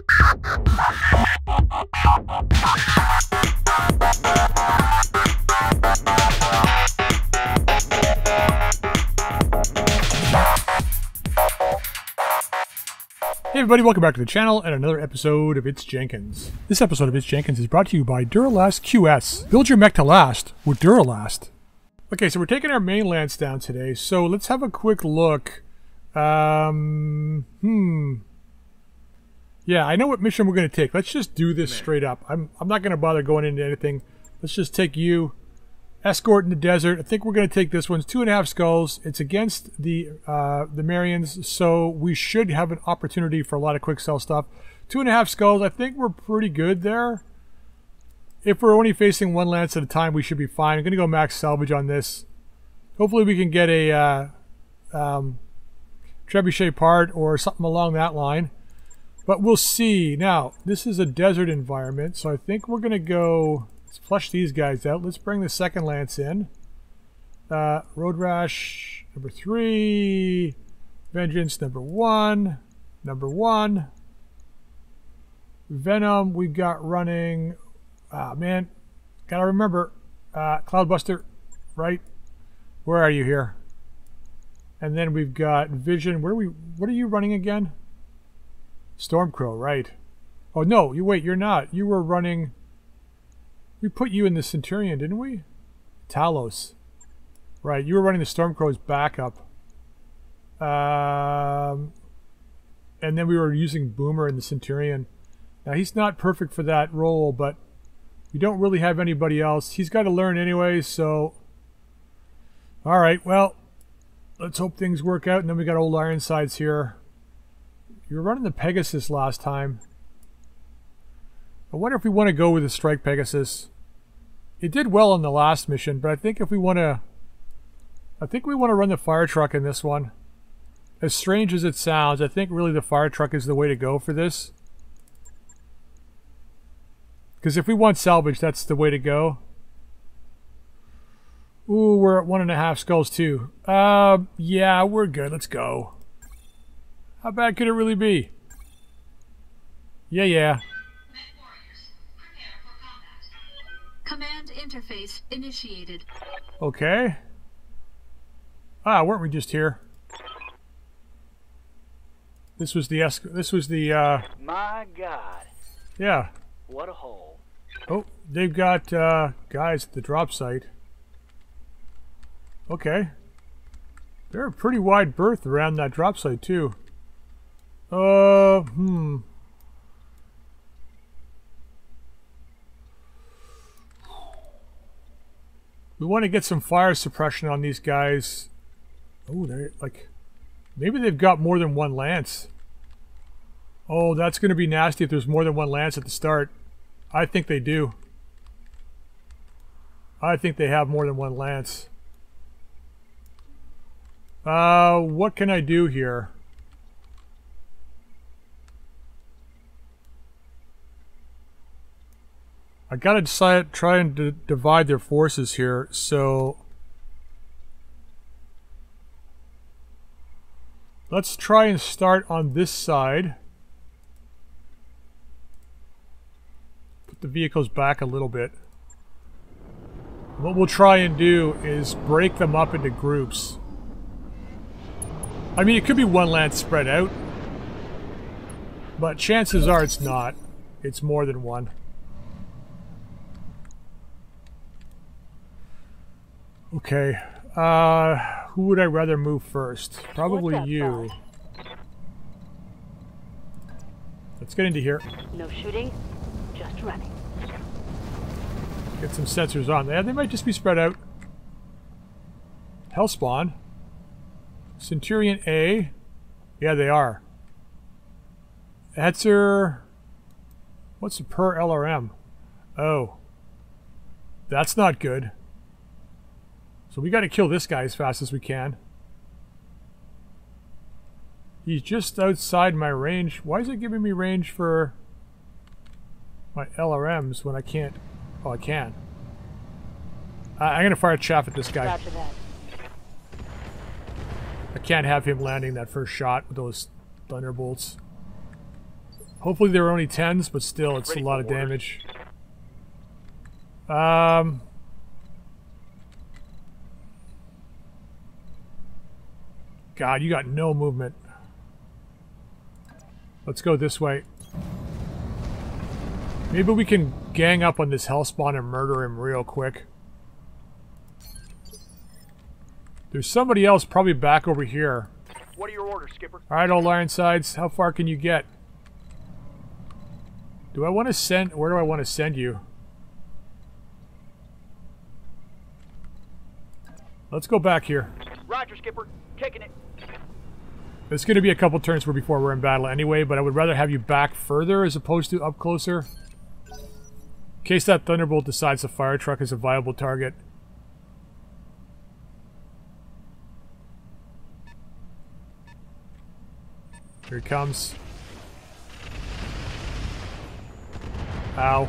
Hey everybody, welcome back to the channel and another episode of It's Jenkins. This episode of It's Jenkins is brought to you by Duralast QS. Build your mech to last with Duralast. Okay, so we're taking our main lance down today, so let's have a quick look. Um, hmm. Yeah, I know what mission we're going to take. Let's just do this straight up. I'm, I'm not going to bother going into anything. Let's just take you. Escort in the desert. I think we're going to take this one. It's two and a half skulls. It's against the uh, the Marians, so we should have an opportunity for a lot of Quikscell stuff. Two and a half skulls. I think we're pretty good there. If we're only facing one lance at a time, we should be fine. I'm going to go max salvage on this. Hopefully we can get a uh, um, trebuchet part or something along that line. But we'll see. Now, this is a desert environment, so I think we're going to go... Let's flush these guys out. Let's bring the second lance in. Uh, Road Rash, number three. Vengeance, number one. Number one. Venom, we've got running... Ah, man. Gotta remember, uh, Cloudbuster, right? Where are you here? And then we've got Vision. Where are we? What are you running again? Stormcrow, right. Oh, no, you wait, you're not. You were running... We put you in the Centurion, didn't we? Talos. Right, you were running the Stormcrow's backup. Um, and then we were using Boomer in the Centurion. Now, he's not perfect for that role, but we don't really have anybody else. He's got to learn anyway, so... Alright, well, let's hope things work out. And then we got old Ironsides here. You were running the Pegasus last time. I wonder if we want to go with the Strike Pegasus. It did well on the last mission, but I think if we want to... I think we want to run the fire truck in this one. As strange as it sounds, I think really the fire truck is the way to go for this. Because if we want salvage, that's the way to go. Ooh, we're at one and a half skulls too. Uh, yeah, we're good. Let's go. How bad could it really be? Yeah, yeah. Command interface initiated. Okay. Ah, weren't we just here? This was the esc this was the uh My God, yeah. what a hole. Oh, they've got uh guys at the drop site. Okay. They're a pretty wide berth around that drop site too. Uh, hmm. We want to get some fire suppression on these guys. Oh, they're like... Maybe they've got more than one lance. Oh, that's going to be nasty if there's more than one lance at the start. I think they do. I think they have more than one lance. Uh, what can I do here? I gotta decide, try and divide their forces here, so... Let's try and start on this side. Put the vehicles back a little bit. What we'll try and do is break them up into groups. I mean, it could be one lance spread out. But chances are it's not. It's more than one. Okay. Uh, who would I rather move first? Probably you. Let's get into here. No shooting, just running. Get some sensors on. Yeah, they might just be spread out. Hellspawn. Centurion A. Yeah, they are. Etzer. What's the per LRM? Oh. That's not good. So we got to kill this guy as fast as we can. He's just outside my range. Why is it giving me range for my LRMs when I can't... Oh, I can. Uh, I'm going to fire a chaff at this guy. I can't have him landing that first shot with those thunderbolts. Hopefully there are only 10s, but still, it's a lot of damage. Um... God, you got no movement. Let's go this way. Maybe we can gang up on this hellspawn and murder him real quick. There's somebody else probably back over here. What are your orders, Skipper? Alright, old Ironsides, how far can you get? Do I want to send... Where do I want to send you? Let's go back here. Roger, Skipper. Taking it. It's going to be a couple turns for before we're in battle anyway, but I would rather have you back further as opposed to up closer. In case that Thunderbolt decides the fire truck is a viable target. Here he comes. Ow.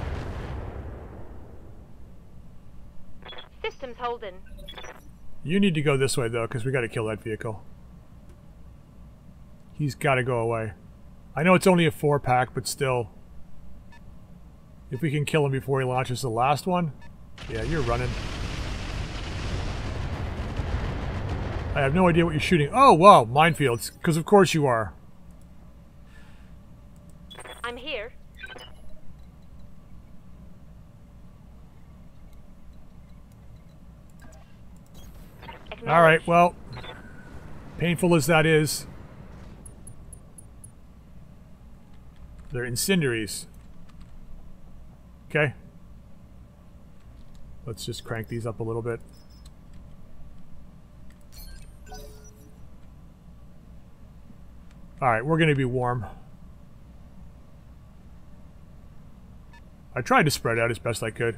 Systems holding. You need to go this way, though, because we got to kill that vehicle. He's got to go away. I know it's only a four-pack, but still. If we can kill him before he launches the last one. Yeah, you're running. I have no idea what you're shooting. Oh, wow, minefields. Because of course you are. I'm here. Alright, well. Painful as that is. They're incendiaries. Okay. Let's just crank these up a little bit. Alright, we're gonna be warm. I tried to spread out as best I could.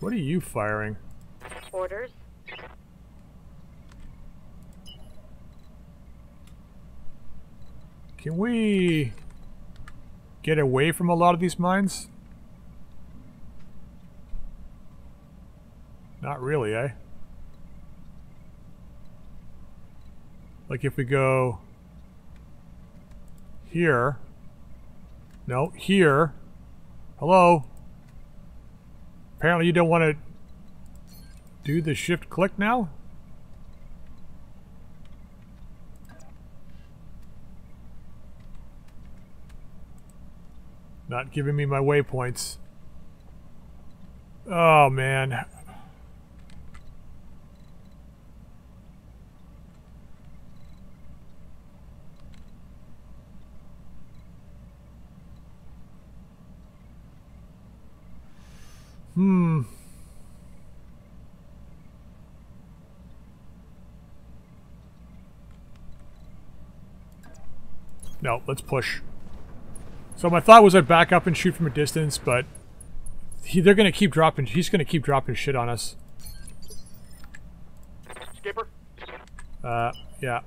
What are you firing? Orders. Can we get away from a lot of these mines? Not really, eh? Like if we go here. No, here. Hello? Apparently you don't want to do the shift click now? Not giving me my waypoints. Oh, man. Hmm. No, let's push. So my thought was I'd back up and shoot from a distance, but he, they're going to keep dropping. He's going to keep dropping shit on us. Skipper? Uh, yeah.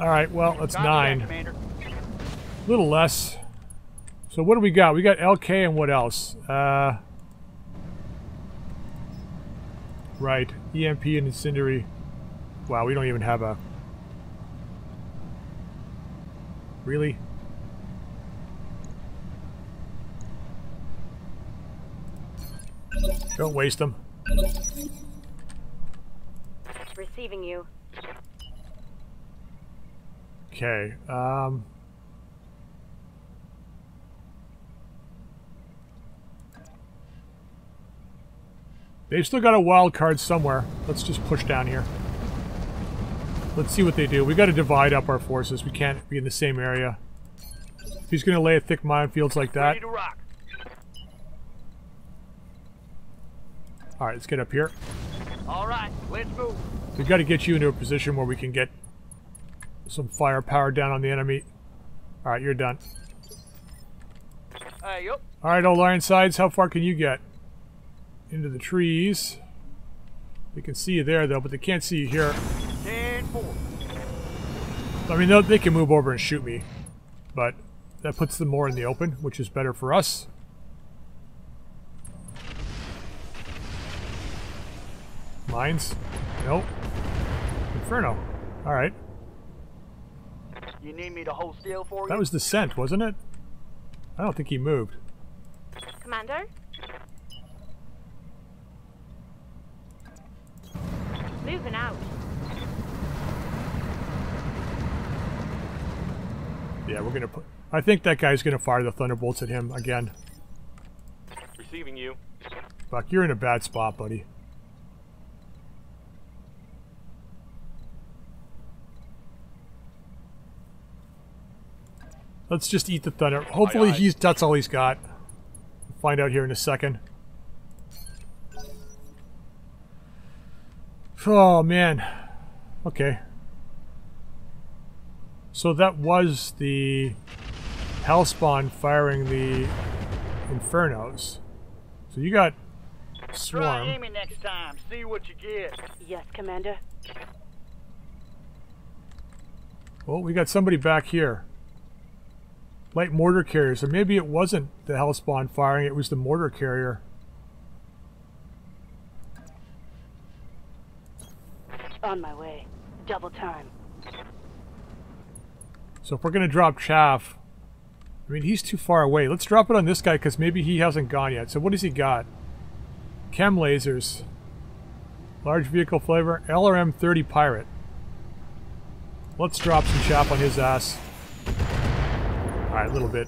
All right, well, that's nine. A little less. So what do we got? We got LK and what else? Uh, right, EMP and incendiary. Wow, we don't even have a. Really? Don't waste them. Receiving you. Okay. Um. They've still got a wild card somewhere. Let's just push down here. Let's see what they do. We got to divide up our forces. We can't be in the same area. If he's going to lay a thick minefields like that. Ready to rock. All right, let's get up here. All right, let's move. We've got to get you into a position where we can get some firepower down on the enemy. All right, you're done. Hey, yup. All right, old Ironsides, how far can you get? Into the trees. They can see you there, though, but they can't see you here. 10-4. I mean, they can move over and shoot me, but that puts them more in the open, which is better for us. Mines? Nope. Inferno. Alright. You need me to hold still for you? That was the Cent, wasn't it? I don't think he moved. Commander? Moving out. Yeah, we're gonna put... I think that guy's gonna fire the thunderbolts at him again. Receiving you. Fuck, you're in a bad spot, buddy. Let's just eat the thunder. Hopefully aye. he's that's all he's got. Find out here in a second. Oh man. Okay. So that was the Hellspawn firing the Infernos. So you got Swarm. Try Swarm. aiming next time. See what you get. Yes, Commander. Well, we got somebody back here. Light mortar carriers. Or maybe it wasn't the Hellspawn firing, it was the mortar carrier. On my way. Double time. So if we're going to drop chaff, I mean, he's too far away. Let's drop it on this guy because maybe he hasn't gone yet. So what has he got? Chem lasers. Large vehicle flavor. LRM 30 Pirate. Let's drop some chaff on his ass. Alright, a little bit.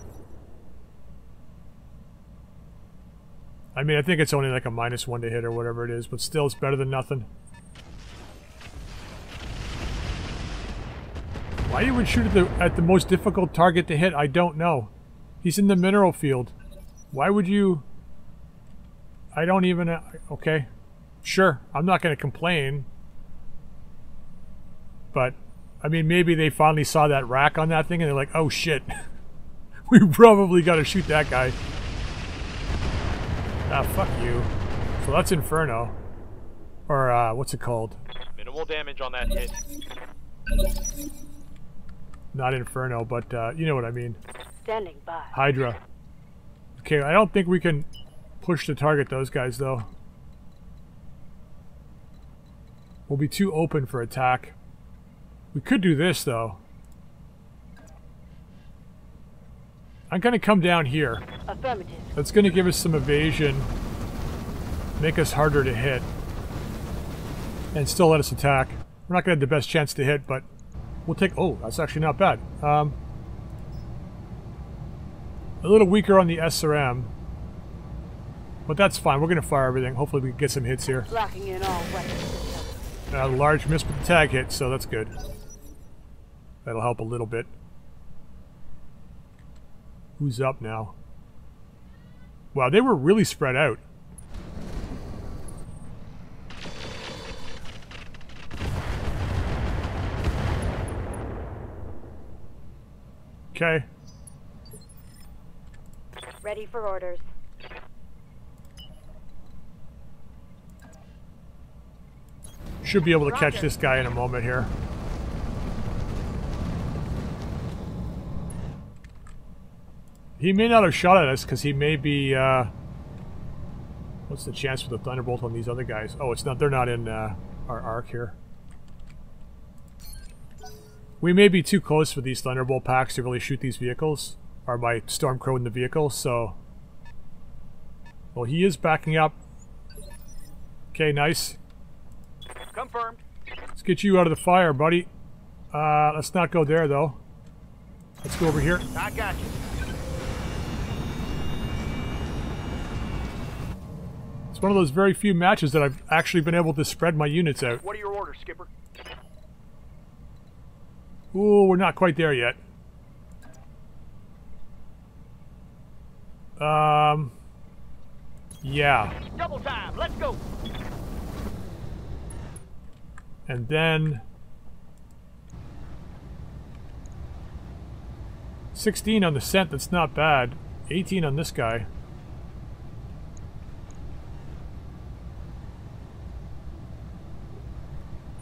I mean, I think it's only like a minus one to hit or whatever it is, but still it's better than nothing. Why you would shoot at the at the most difficult target to hit, I don't know. He's in the mineral field. Why would you? I don't even. uh, Okay, sure. I'm not going to complain. But, I mean, maybe they finally saw that rack on that thing and they're like, "Oh shit, we probably got to shoot that guy." Ah, fuck you. So that's Inferno, or uh, what's it called? Minimal damage on that hit. Not Inferno, but uh, you know what I mean. Standing by. Hydra. Okay, I don't think we can push to target those guys, though. We'll be too open for attack. We could do this, though. I'm going to come down here. Affirmative. That's going to give us some evasion. Make us harder to hit. And still let us attack. We're not going to have the best chance to hit, but we'll take... Oh, that's actually not bad. Um, a little weaker on the SRM. But that's fine. We're going to fire everything. Hopefully we can get some hits here. Locking in all weapon systems. Uh, large miss with the tag hit, so that's good. That'll help a little bit. Who's up now? Wow, they were really spread out. Okay. Ready for orders. Should be able to catch this guy in a moment here. He may not have shot at us because he may be. Uh, what's the chance for the thunderbolt on these other guys? Oh, it's not. They're not in uh, our arc here. We may be too close for these thunderbolt packs to really shoot these vehicles, or my stormcrow in the vehicle. So, well, he is backing up. Okay, nice. Confirmed. Let's get you out of the fire, buddy. Uh, let's not go there, though. Let's go over here. I got you. It's one of those very few matches that I've actually been able to spread my units out. What are your orders, Skipper? Ooh, we're not quite there yet. Um, yeah. Double time. Let's go. And then... 16 on the Cent, that's not bad. 18 on this guy.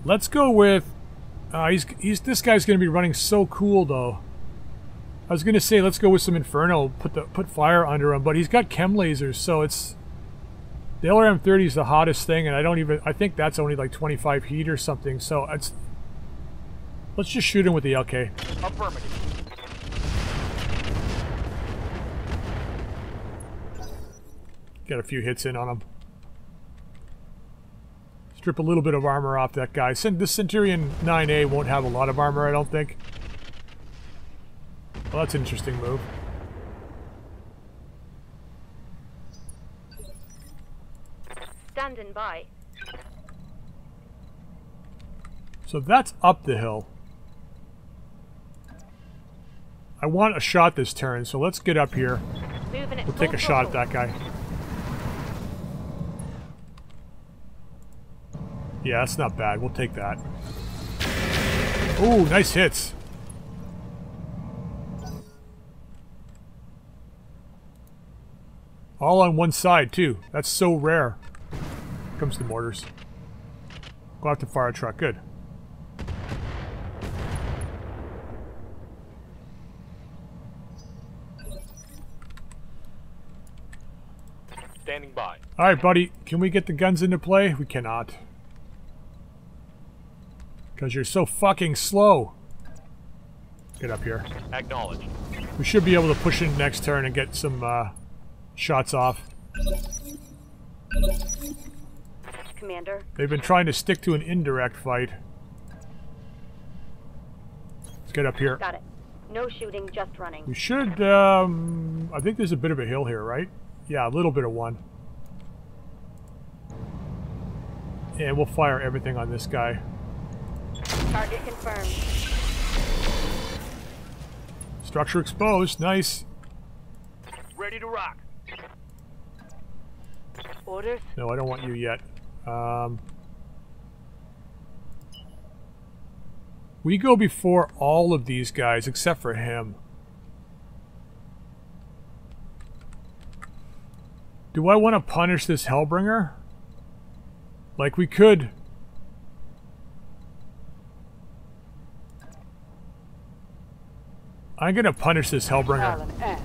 Let's go with. Uh, he's he's this guy's gonna be running so cool though. I was gonna say let's go with some Inferno, put the put fire under him, but he's got chem lasers, so it's the LRM30 is the hottest thing, and I don't even I think that's only like 25 heat or something. So it's let's just shoot him with the LK. Affirmative. Get a few hits in on him. Strip a little bit of armor off that guy. Cent- This Centurion 9A won't have a lot of armor, I don't think. Well, that's an interesting move. Standing by. So that's up the hill. I want a shot this turn, so let's get up here. We'll take a shot at that guy. Yeah, that's not bad. We'll take that. Ooh, nice hits. All on one side, too. That's so rare. Comes the mortars. Go out to fire truck. Good. Standing by. All right, buddy. Can we get the guns into play? We cannot. Because you're so fucking slow. Get up here. Acknowledged. We should be able to push in next turn and get some uh, shots off. Commander. They've been trying to stick to an indirect fight. Let's get up here. Got it. No shooting, just running. We should, um, I think there's a bit of a hill here, right? Yeah, a little bit of one. And we'll fire everything on this guy. Target confirmed. Structure exposed, nice. Ready to rock. Orders? No, I don't want you yet. Um, we go before all of these guys except for him. Do I want to punish this Hellbringer? Like we could. I'm gonna punish this Hellbringer.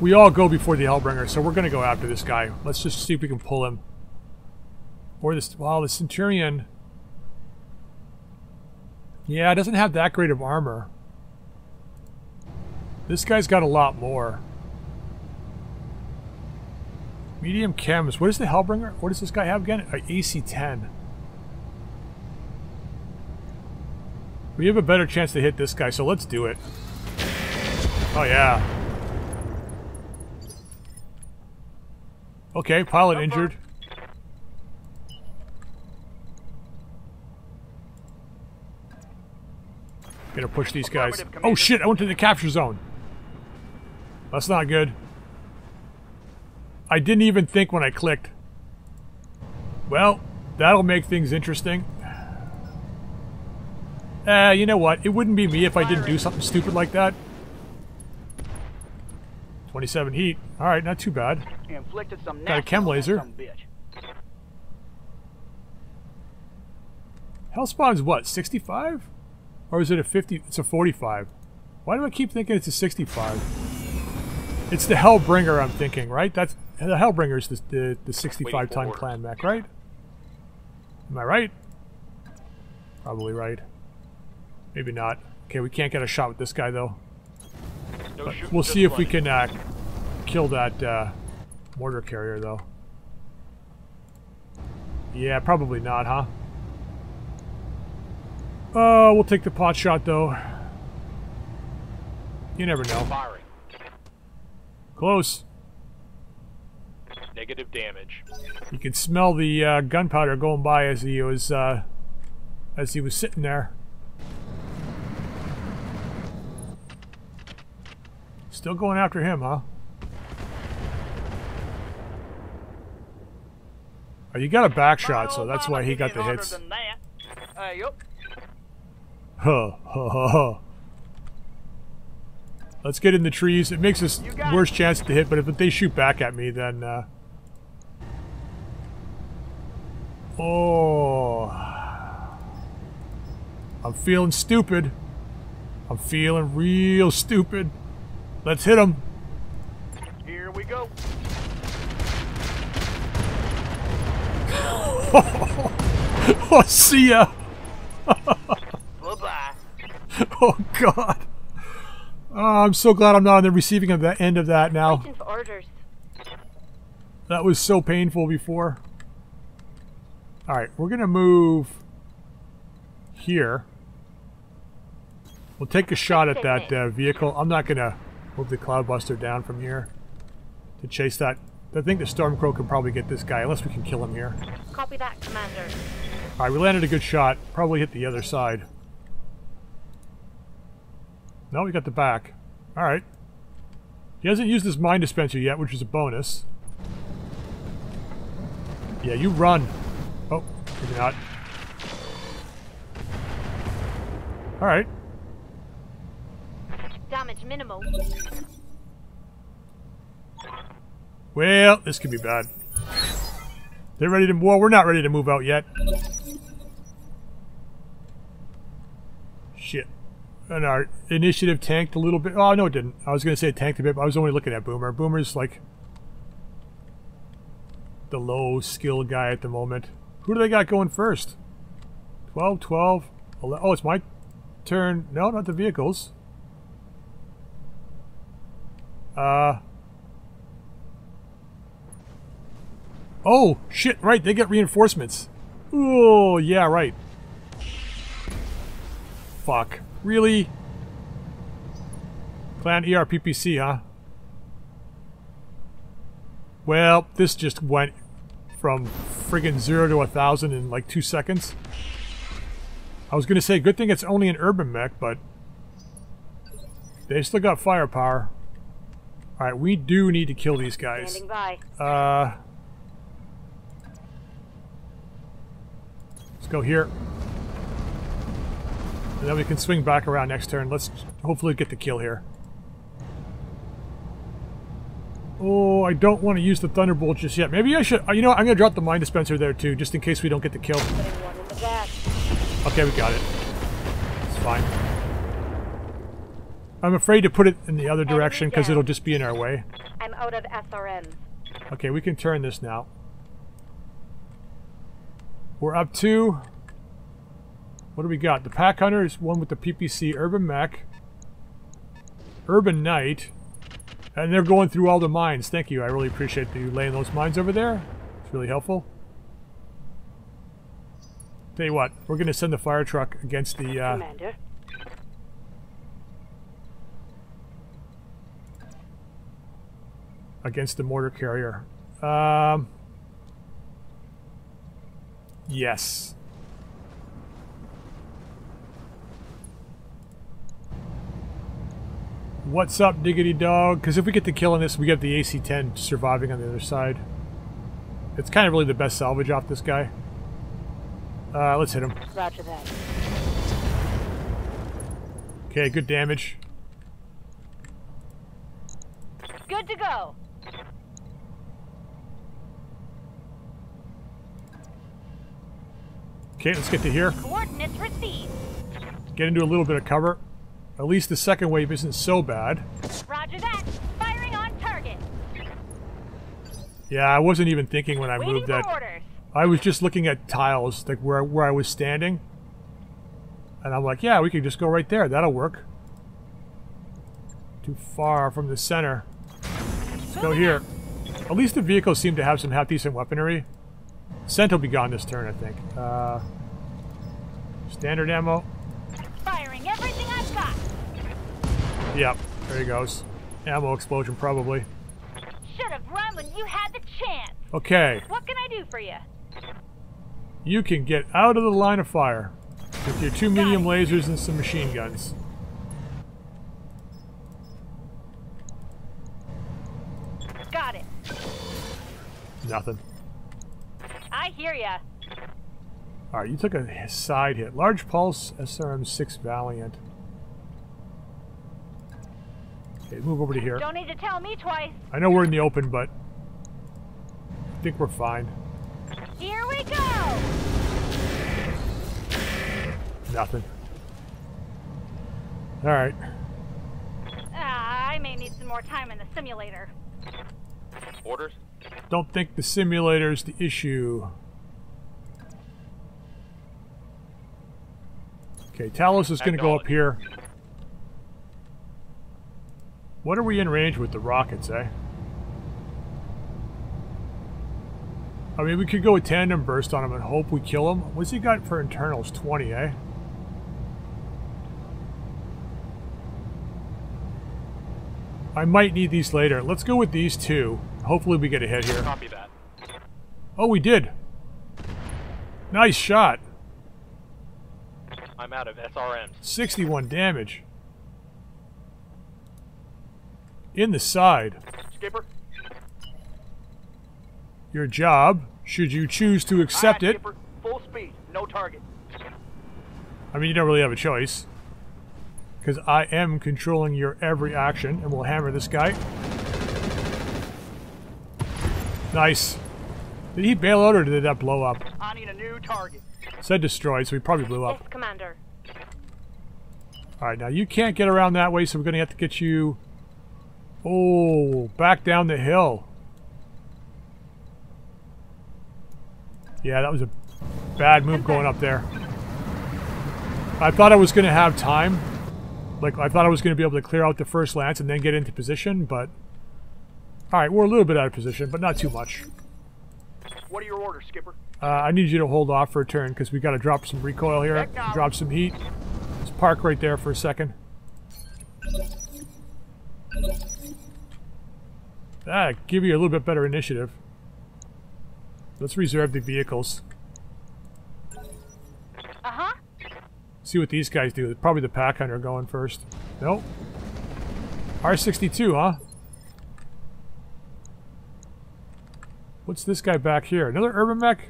We all go before the Hellbringer, so we're gonna go after this guy. Let's just see if we can pull him. Or this, wow, the Centurion. Yeah, it doesn't have that great of armor. This guy's got a lot more. Medium chems. What is the Hellbringer? What does this guy have again? Uh, AC-10. We have a better chance to hit this guy, so let's do it. Oh yeah. Okay, pilot injured. Gonna push these guys. Oh shit, I went to the capture zone. That's not good. I didn't even think when I clicked. Well, that'll make things interesting. Uh, you know what? It wouldn't be me if I didn't do something stupid like that. 27 heat. Alright, not too bad. Inflicted some Got a chem laser. son of bitch. Hellspawn's what, 65? Or is it a 50? It's a 45. Why do I keep thinking it's a 65? It's the Hellbringer I'm thinking, right? That's the Hellbringer's the, the, the 65 ton clan mech, right? Am I right? Probably right. Maybe not. Okay, we can't get a shot with this guy though. No We'll see if we can uh, kill that uh, mortar carrier though. Yeah, probably not, huh? Oh, we'll take the pot shot though. You never know. Firing. Close. Negative damage. You can smell the uh, gunpowder going by as he was uh, as he was sitting there. Still going after him, huh? Oh, you got a back shot, so that's why he got the hits. Huh, huh, huh, huh. Let's get in the trees. It makes us worse chance to hit, but if they shoot back at me, then uh... Oh. I'm feeling stupid. I'm feeling real stupid. Let's hit him. Here we go. Oh, see ya. Bye-bye. Oh, God. Oh, I'm so glad I'm not on the receiving of the end of that now. Orders. That was so painful before. Alright, we're going to move here. We'll take a shot at that uh, vehicle. I'm not going to move the Cloudbuster down from here to chase that. I think the Stormcrow can probably get this guy, unless we can kill him here. Copy that, Commander. Alright, we landed a good shot. Probably hit the other side. No, we got the back. Alright. He hasn't used his mine dispenser yet, which is a bonus. Yeah, you run. Oh, maybe not. Alright. Damage minimal. Well, this could be bad. They're ready to... Well, we're not ready to move out yet. Shit. And our initiative tanked a little bit. Oh, no, it didn't. I was going to say it tanked a bit, but I was only looking at Boomer. Boomer's like the low skill guy at the moment. Who do they got going first? 12, 12, 11. Oh, it's my turn. No, not the vehicles. Uh... Oh, shit, right, they get reinforcements. Oh, yeah, right. Fuck. Really? Clan ERPPC, huh? Well, this just went from friggin' zero to a thousand in like two seconds. I was gonna say, good thing it's only an urban mech, but they still got firepower. Alright, we do need to kill these guys. Uh, let's go here. And then we can swing back around next turn. Let's hopefully get the kill here. Oh, I don't want to use the Thunderbolt just yet. Maybe I should... uh, You know what? I'm going to drop the Mine Dispenser there too, just in case we don't get the kill. Putting one in the back. Okay, we got it. It's fine. I'm afraid to put it in the other direction because it'll just be in our way. I'm out of SRMs. Okay, we can turn this now. We're up to... What do we got? The Pack Hunter is one with the PPC Urban Mech. Urban Knight. And they're going through all the mines. Thank you. I really appreciate you laying those mines over there. It's really helpful. Tell you what, we're going to send the fire truck against the... Uh, Commander. Against the mortar carrier. Um, yes. What's up, Diggity Dog? Because if we get the kill on this, we get the AC-10 surviving on the other side. It's kind of really the best salvage off this guy. Uh, let's hit him. Roger that. Okay, good damage. Good to go. Okay, let's get to here. Coordinates received. Get into a little bit of cover. At least the second wave isn't so bad. Roger that. Firing on target. Yeah, I wasn't even thinking when I Waiting moved that. orders. I was just looking at tiles, like where where I was standing, and I'm like, yeah, we could just go right there. That'll work. Too far from the center. Let's go here. At least the vehicles seem to have some half decent weaponry. Cent will be gone this turn, I think. Uh, standard ammo. Firing everything I've got. Yep, there he goes. Ammo explosion, probably. Should have run when you had the chance. Okay, What can I do for you? you can get out of the line of fire with your two medium lasers and some machine guns. Got it. Nothing. I hear ya. Alright, you took a side hit. Large Pulse SRM-6 Valiant. Okay, move over to here. Don't need to tell me twice. I know we're in the open, but I think we're fine. Here we go. Nothing. Alright. Ah, I may need some more time in the simulator. Orders? Don't think the simulator's the issue. Okay, Talos is going to go up here. What are we in range with the rockets, eh? I mean, we could go a tandem burst on him and hope we kill him. What's he got for internals? 20, eh? I might need these later. Let's go with these two. Hopefully we get a hit here. Copy that. Oh, we did. Nice shot. I'm out of SRMs. 61 damage. In the side. Skipper? Your job, should you choose to accept Aye, it. Skipper. Full speed. No target. I mean, you don't really have a choice. Because I am controlling your every action, and we'll hammer this guy. Nice. Did he bail out or did that blow up? I need a new target. Said destroyed, so he probably blew up. Yes, Commander. Alright, now you can't get around that way, so we're going to have to get you... Oh, back down the hill. Yeah, that was a bad move going up there. I thought I was going to have time. Like, I thought I was going to be able to clear out the first lance and then get into position, but... Alright, we're a little bit out of position, but not too much. What are your orders, Skipper? Uh, I need you to hold off for a turn, because we got to drop some recoil here, drop some heat. Let's park right there for a second. Ah, give you a little bit better initiative. Let's reserve the vehicles. Uh-huh. See what these guys do. Probably the pack hunter going first. Nope. R62, huh? What's this guy back here? Another urban mech?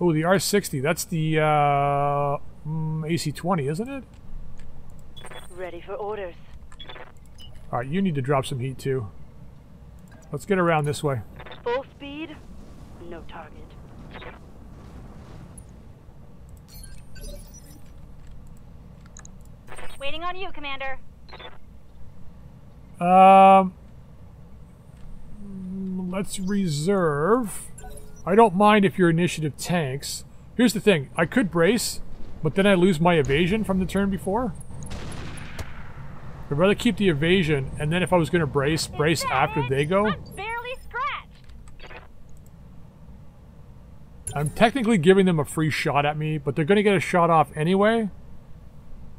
Oh, the R60. That's the uh, mm, AC20, isn't it? Ready for orders. All right, you need to drop some heat too. Let's get around this way. Full speed, no target. Waiting on you, Commander. Um, let's reserve. I don't mind if your initiative tanks. Here's the thing: I could brace, but then I lose my evasion from the turn before. I'd rather keep the evasion, and then if I was going to brace, brace after they go. I'm barely scratched. I'm technically giving them a free shot at me, but they're going to get a shot off anyway.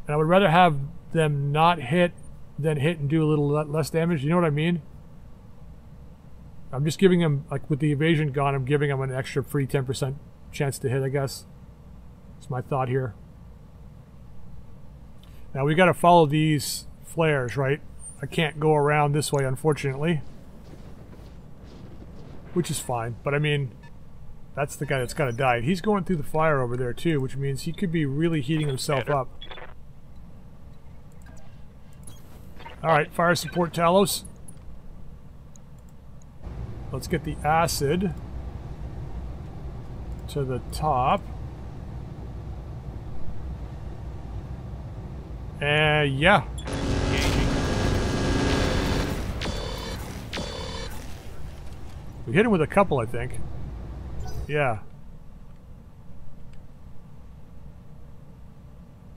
And I would rather have them not hit than hit and do a little less damage. You know what I mean? I'm just giving them, like with the evasion gone, I'm giving them an extra free 10% chance to hit, I guess. That's my thought here. Now we got to follow these flares, right? I can't go around this way, unfortunately. Which is fine, but I mean, that's the guy that's got to die. He's going through the fire over there too, which means he could be really heating himself up. Alright, fire support Talos. Let's get the acid to the top. Uh, yeah. We hit him with a couple, I think. Yeah.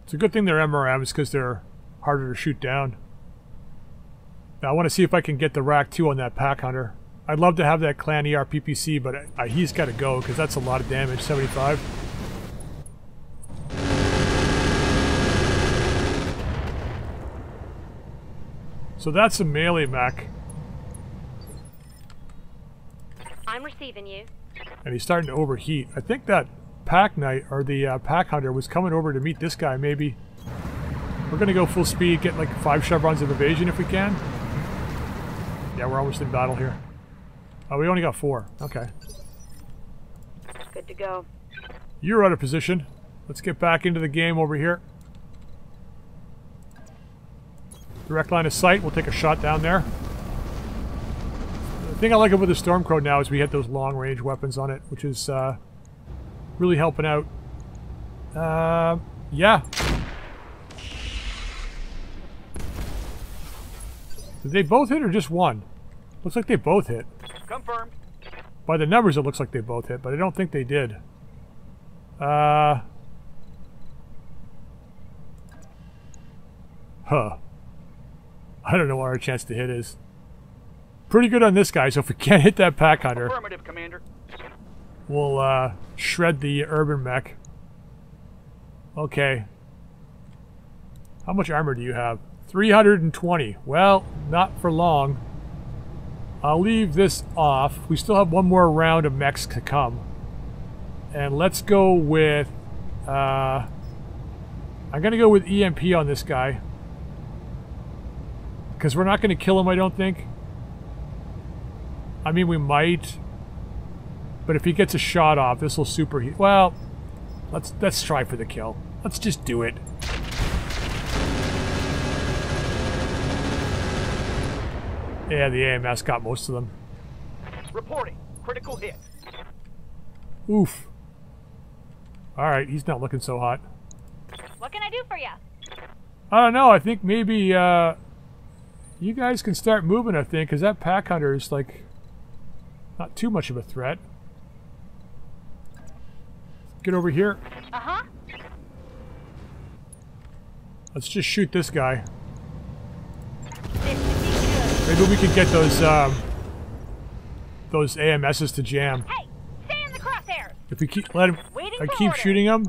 It's a good thing they're MRMs because they're harder to shoot down. Now I want to see if I can get the rack 2 on that pack hunter. I'd love to have that clan ER PPC, but uh, he's got to go because that's a lot of damage, 75. So that's a melee mech, I'm receiving you. and he's starting to overheat. I think that pack knight or the uh, pack hunter was coming over to meet this guy. Maybe we're gonna go full speed, get like five chevrons of evasion if we can. Yeah, we're almost in battle here. Oh, we only got four. Okay, Good to go. you're out of position. Let's get back into the game over here. Direct line of sight. We'll take a shot down there. The thing I like about the Stormcrow now is we had those long range weapons on it, which is uh, really helping out. Uh, yeah. Did they both hit or just one? Looks like they both hit. Confirmed. By the numbers, it looks like they both hit, but I don't think they did. Uh. Huh. I don't know what our chance to hit is. Pretty good on this guy, so if we can't hit that pack hunter, Affirmative, Commander. we'll uh, shred the urban mech. Okay. How much armor do you have? 320. Well, not for long. I'll leave this off. We still have one more round of mechs to come. And let's go with... Uh, I'm going to go with EMP on this guy. Because we're not going to kill him, I don't think. I mean, we might. But if he gets a shot off, this will superheat. Well, let's let's try for the kill. Let's just do it. Yeah, the AMS got most of them. Reporting. Critical hit. Oof. Alright, he's not looking so hot. What can I do for you? I don't know, I think maybe, uh... You guys can start moving, I think, because that pack hunter is, like... Not too much of a threat. Get over here. Uh-huh. Let's just shoot this guy. Maybe we could get those, um... Those AMSs to jam. Hey, stay in the crosshairs. If we keep let him, I keep orders. shooting them.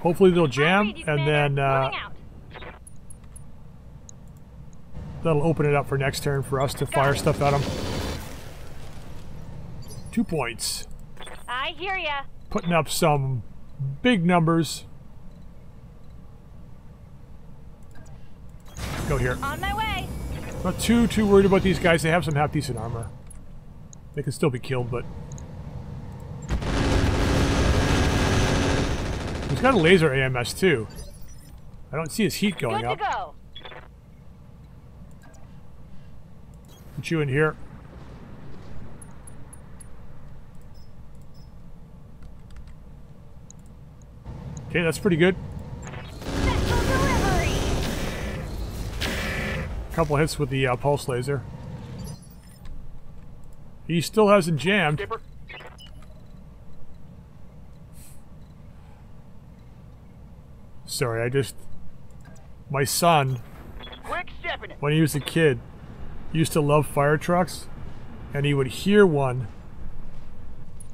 Hopefully they'll jam, and then uh, that'll open it up for next turn for us to fire stuff at them. Two points. I hear ya. Putting up some big numbers. Go here. On my way. Not too too worried about these guys. They have some half decent armor. They can still be killed, but he's got a laser AMS too. I don't see his heat going Good up. to go. Put you in here. Okay, that's pretty good. Couple hits with the uh, pulse laser. He still hasn't jammed. Skipper. Sorry, I just my son Quick stepping it. when he was a kid, used to love fire trucks, and he would hear one.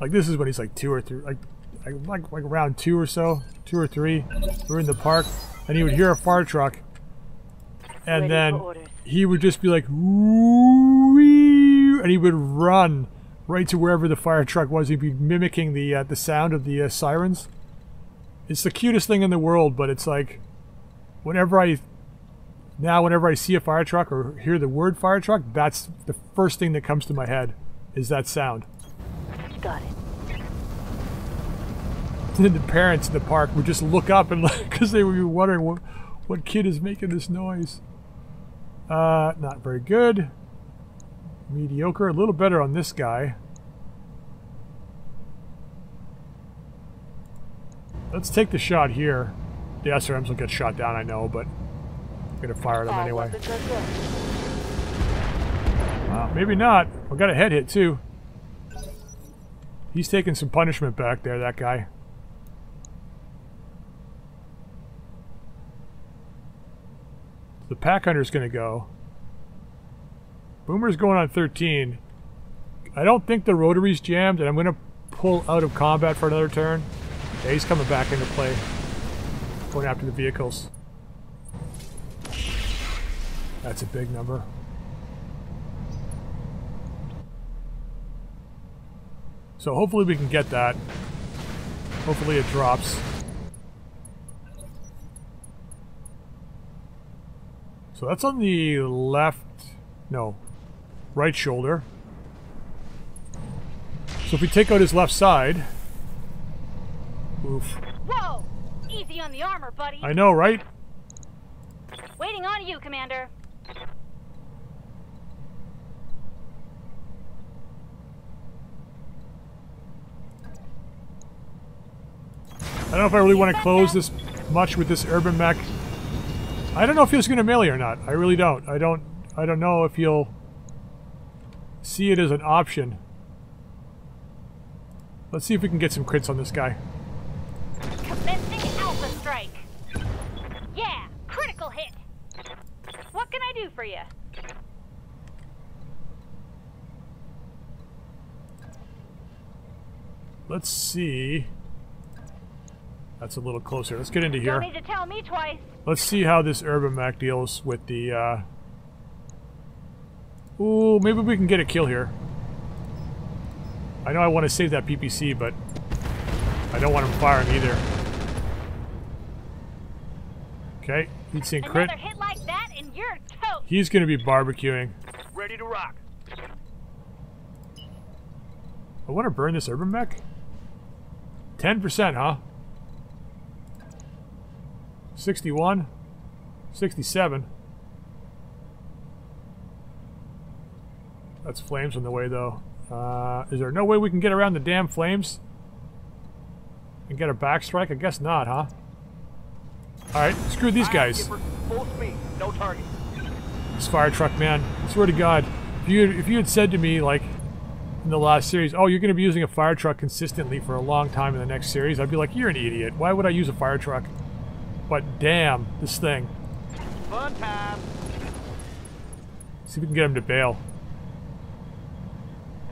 Like this is when he's like two or three, like like like, around two or so, two or three. We are in the park, and he would hear a fire truck, and then he would just be like, and he would run right to wherever the fire truck was. He'd be mimicking the uh, the sound of the uh, sirens. It's the cutest thing in the world, but it's like whenever I now whenever I see a fire truck or hear the word fire truck, that's the first thing that comes to my head is that sound. Got it. And then the parents in the park would just look up and because they would be wondering what, what kid is making this noise. Uh, not very good. Mediocre. A little better on this guy. Let's take the shot here. The SRMs will get shot down, I know, but I'm gonna fire them anyway. Uh, maybe not. I got a head hit too. He's taking some punishment back there, that guy. The pack hunter's gonna go. Boomer's going on 13. I don't think the rotary's jammed, and I'm gonna pull out of combat for another turn. Yeah, he's coming back into play. Going after the vehicles. That's a big number. So hopefully we can get that. Hopefully it drops. So that's on the left, no, right shoulder. So if we take out his left side, oof. Whoa! Easy on the armor, buddy. I know, right? Waiting on you, Commander. I don't know if I really want to close this much with this urban mech. I don't know if he's going to melee or not. I really don't. I don't. I don't know if he'll see it as an option. Let's see if we can get some crits on this guy. Commencing Alpha Strike. Yeah, critical hit. What can I do for you? Let's see. That's a little closer. Let's get into Don't here. need to tell me twice. Let's see how this Urban Mech deals with the, uh... Ooh, maybe we can get a kill here. I know I want to save that PPC, but I don't want him firing either. Okay, heat sink crit. Hit like that and you're toast. He's going to be barbecuing. Ready to rock. I want to burn this Urban Mech. 10%, huh? 61. 67. That's flames on the way, though. Uh, is there no way we can get around the damn flames? And get a backstrike? I guess not, huh? Alright, screw these guys. Speed. No target. This fire truck, man. I swear to God, if you if you had said to me like in the last series, "Oh, you're going to be using a fire truck consistently for a long time in the next series," I'd be like, "You're an idiot. Why would I use a fire truck?" But damn, this thing. Fun time. See if we can get him to bail.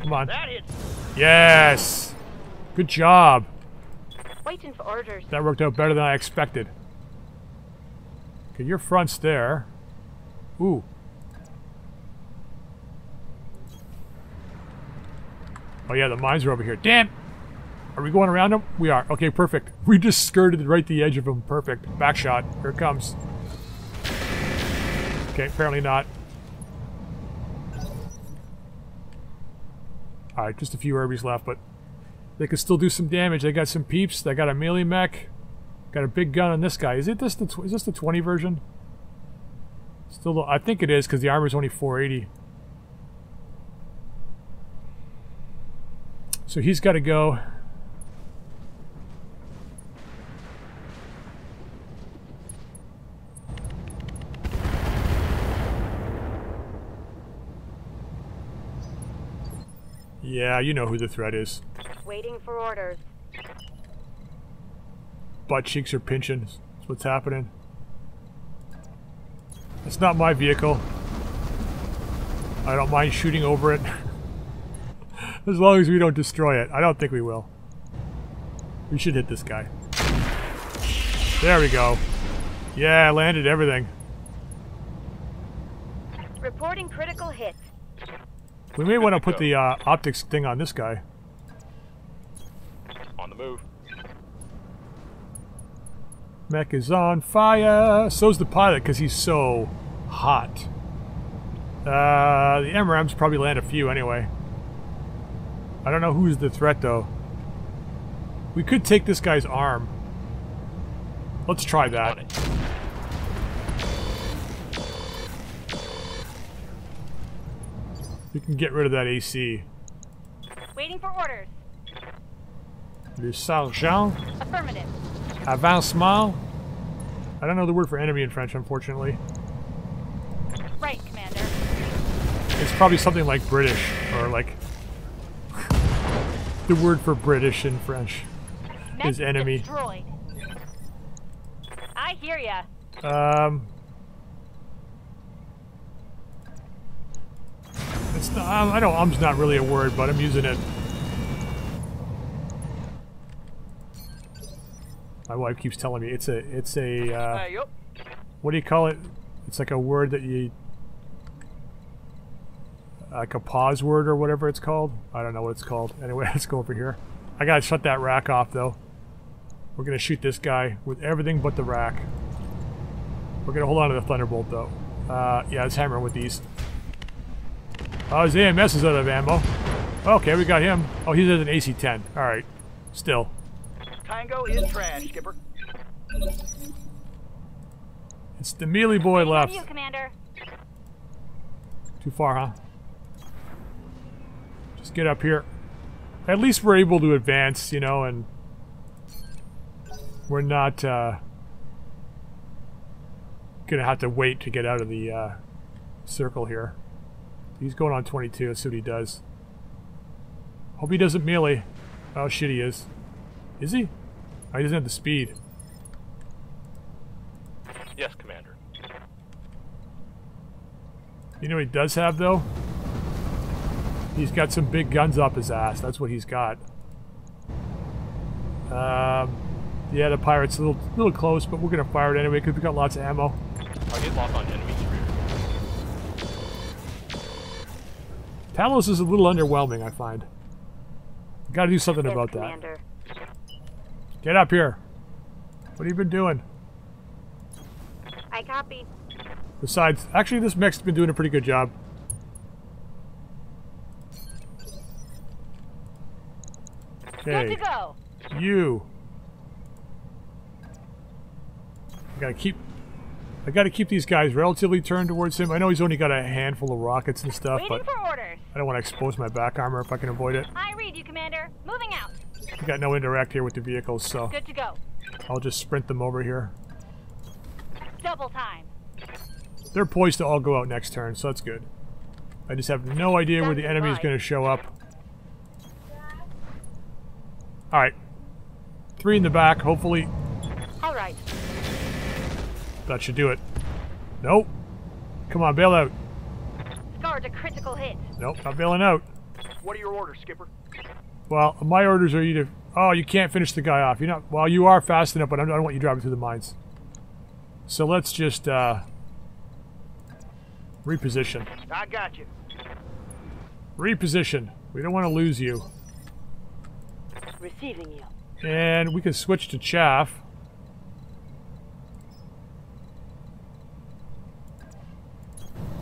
Come on. That hits. Yes. Good job. Waiting for orders. That worked out better than I expected. Okay, your front's there. Ooh. Oh yeah, the mines are over here. Damn! Are we going around them? We are. Okay, perfect. We just skirted right the edge of them. Perfect. Back shot. Here it comes. Okay, apparently not. Alright, just a few Urbies left, but they could still do some damage. They got some peeps. They got a melee mech. Got a big gun on this guy. Is it this the is this the 20 version? Still, I think it is because the armor's only 480. So he's got to go. Yeah, you know who the threat is. Waiting for orders. butt cheeks are pinching. That's what's happening. It's not my vehicle. I don't mind shooting over it. as long as we don't destroy it. I don't think we will. We should hit this guy. There we go. Yeah, I landed everything. Reporting critical hit. We may want to put go. the uh, optics thing on this guy. On the move. Mech is on fire. So's the pilot because he's so hot. Uh, the MRMs probably land a few anyway. I don't know who's the threat though. We could take this guy's arm. Let's try that. We can get rid of that AC. Waiting for orders. Le sergent Affirmative. avancement. I don't know the word for enemy in French, unfortunately. Right, Commander. It's probably something like British or like the word for British in French. Mech His enemy. Destroyed. I hear ya. Um, it's not, I know um's not really a word, but I'm using it. My wife keeps telling me it's a it's a uh, what do you call it? It's like a word that you like a pause word or whatever it's called. I don't know what it's called. Anyway, let's go over here. I gotta shut that rack off though. We're gonna shoot this guy with everything but the rack. We're gonna hold on to the Thunderbolt though. Uh, yeah, let's hammer with these. Oh, his AMS is out of ammo. Okay, we got him. Oh, he's at an AC-10. All right, still. Tango is trash, Skipper. It's the melee boy left. you, Commander. Too far, huh? Just get up here. At least we're able to advance, you know, and we're not uh, gonna have to wait to get out of the uh, circle here. He's going on 22. Let's see what he does. Hope he doesn't melee. Oh shit, he is. Is he? Oh, he doesn't have the speed. Yes, Commander. You know what he does have though? He's got some big guns up his ass. That's what he's got. Um, yeah, the pirate's a little, little close, but we're gonna fire it anyway because we've got lots of ammo. Target lock on enemy's Talos is a little underwhelming, I find. Got to do something Yes, about that. Get up here. What have you been doing? I copy. Besides, actually, this mech's been doing a pretty good job. Good Okay, to go. you. I gotta keep. I gotta keep these guys relatively turned towards him. I know he's only got a handful of rockets and stuff, Waiting but. I don't want to expose my back armor if I can avoid it. I read you, Commander. Moving out. We got no interact here with the vehicles, so Good to go. I'll just sprint them over here. Double time. They're poised to all go out next turn, so that's good. I just have no idea where the enemy is going to show up. Alright. Three in the back, hopefully All right. That should do it. Nope. Come on, bail out. Scar's a critical hit. Nope, not bailing out. What are your orders, Skipper? Well, my orders are you to... Oh, you can't finish the guy off. You're not... Well, you are fast enough, but I don't want you driving through the mines. So let's just, uh... Reposition. I got you. Reposition. We don't want to lose you. Receiving you. And we can switch to chaff.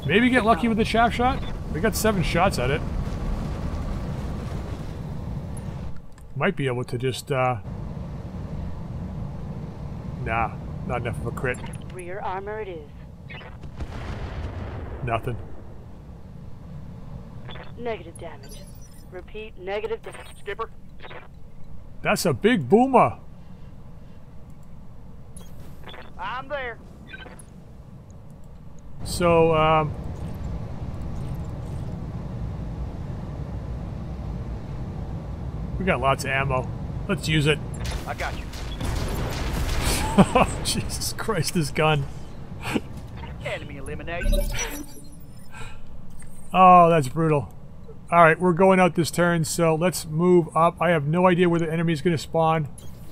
Maybe get lucky with the chaff shot. We got seven shots at it. Might be able to just, uh... Nah, not enough of a crit. Rear armor it is. Nothing. Negative damage. Repeat, negative damage. Skipper, That's a big boomer. I'm there. So, um... We got lots of ammo. Let's use it. I got you. Oh, Jesus Christ, this gun. Enemy eliminated. Oh, that's brutal. Alright, we're going out this turn, so let's move up. I have no idea where the enemy is going to spawn.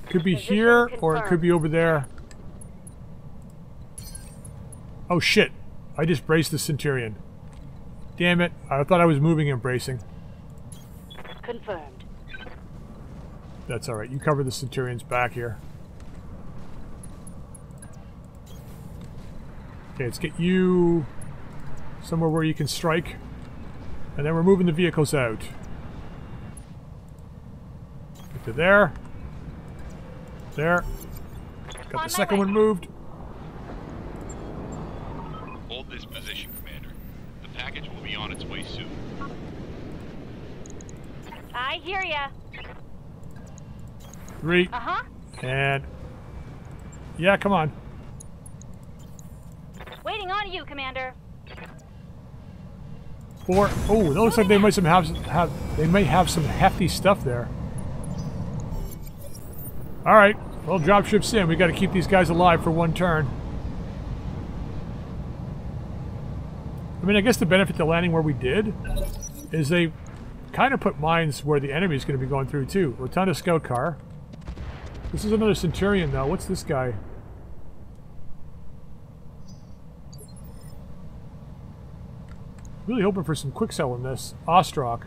Could be here, or it could be over there. Oh shit. I just braced the Centurion. Damn it. I thought I was moving and bracing. Confirmed. That's alright. You cover the Centurion's back here. Okay, let's get you somewhere where you can strike. And then we're moving the vehicles out. Get to there. There. Got the second one moved. Hold this position, Commander. The package will be on its way soon. I hear ya. Three. Uh huh. And... Yeah, come on. Waiting on you, Commander. Four. Oh, that looks like they might some have, have they might have some hefty stuff there. All right, well, dropships in. We got to keep these guys alive for one turn. Mean, I guess the benefit to landing where we did is they kind of put mines where the enemy is going to be going through too. Rotunda scout car. This is another Centurion though. What's this guy? Really hoping for some Quikscell in this. Ostroc.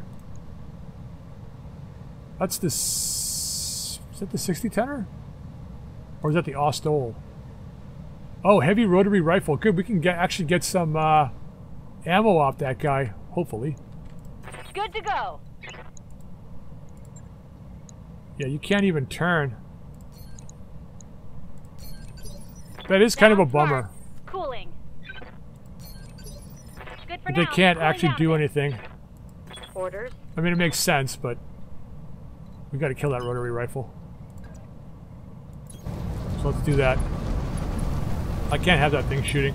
That's the... Is that the 60 tenner? Or is that the Ostol? Oh, heavy rotary rifle. Good, we can get actually get some uh, ammo off that guy, hopefully. Good to go. Yeah, you can't even turn. That is kind of a bummer. Cooling. Good for that They now. can't Cooling actually do bit. anything. Orders. I mean, it makes sense, but we got to kill that rotary rifle. So let's do that. I can't have that thing shooting.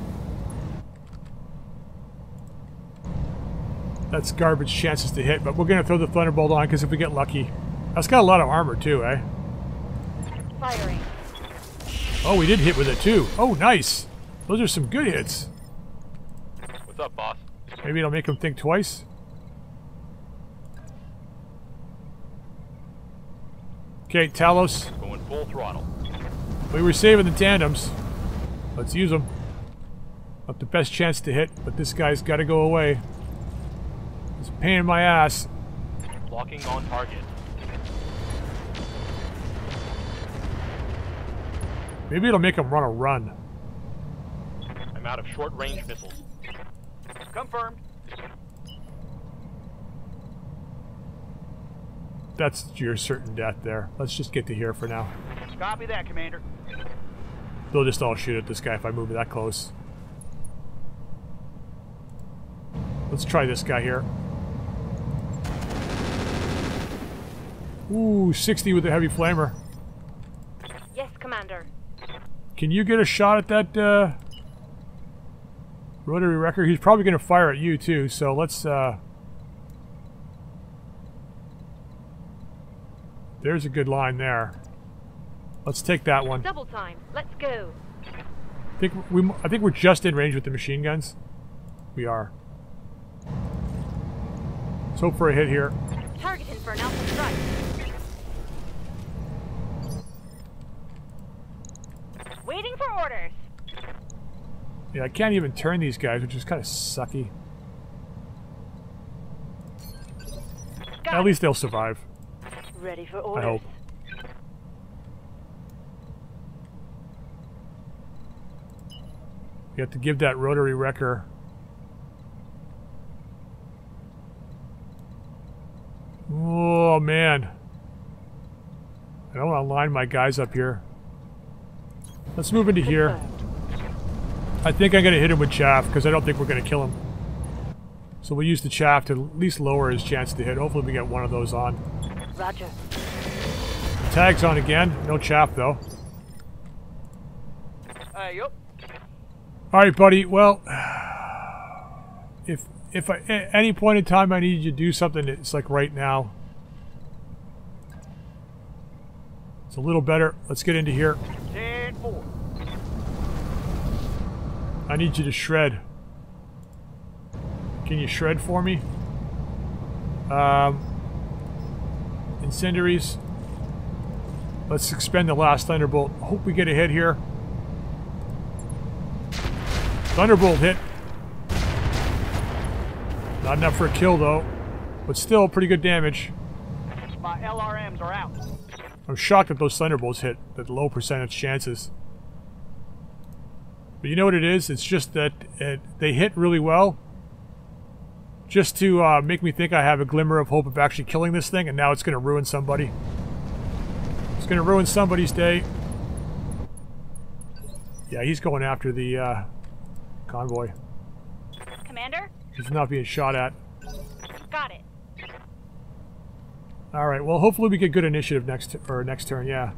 That's garbage chances to hit, but we're going to throw the Thunderbolt on because if we get lucky. That's got a lot of armor too, eh? Firing. Oh, we did hit with it too. Oh, nice. Those are some good hits. What's up, boss? Maybe it'll make him think twice. Okay, Talos. Going full throttle. We were saving the tandems. Let's use them. Not the best chance to hit, but this guy's got to go away. It's a pain in my ass. Locking on target. Maybe it'll make him run a run. I'm out of short-range missiles. Confirmed. That's your certain death there. Let's just get to here for now. Copy that, Commander. They'll just all shoot at this guy if I move that close. Let's try this guy here. Ooh, 60 with the heavy flamer. Yes, Commander. Can you get a shot at that uh, rotary wrecker? He's probably going to fire at you too, so let's... Uh, there's a good line there. Let's take that one. Double time. Let's go. I think we I think we're just in range with the machine guns. We are. Let's hope for a hit here. Targeting for an alpha strike. Waiting for orders. Yeah, I can't even turn these guys, which is kind of sucky. Got At least they'll survive. Ready for I orders. hope. You have to give that rotary wrecker. Oh man. I don't want to line my guys up here. Let's move into here. Confirmed. I think I'm going to hit him with chaff because I don't think we're going to kill him. So we'll use the chaff to at least lower his chance to hit. Hopefully we get one of those on. Roger. Tag's on again. No chaff though. Uh, yup. All right, buddy. Well, if if I, at any point in time I need you to do something, it's like right now. It's a little better. Let's get into here. 10 4. I need you to shred. Can you shred for me? Um, incendiaries. Let's expend the last thunderbolt. Hope we get a hit here. Thunderbolt hit. Not enough for a kill though, but still pretty good damage. My LRMs are out. I'm shocked that those thunderbolts hit at low percentage chances. But you know what it is? It's just that it, they hit really well. Just to uh, make me think I have a glimmer of hope of actually killing this thing, and now it's going to ruin somebody. It's going to ruin somebody's day. Yeah, he's going after the uh, convoy. Commander? He's not being shot at. Got it. All right. Well, hopefully we get good initiative next or next turn. Yeah.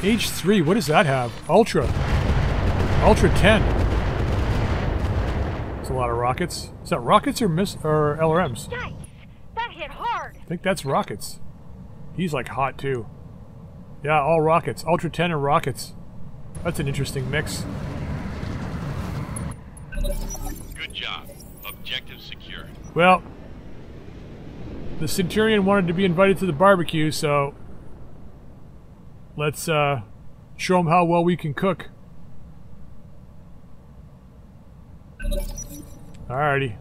H3. What does that have? Ultra. Ultra 10. That's a lot of rockets. Is that rockets or miss or LRMs? Yikes! That hit hard. I think that's rockets. He's like hot too. Yeah, all rockets. Ultra 10 and rockets. That's an interesting mix. Good job. Objective secure. Well, the Centurion wanted to be invited to the barbecue, so let's uh, show them how well we can cook. Alrighty.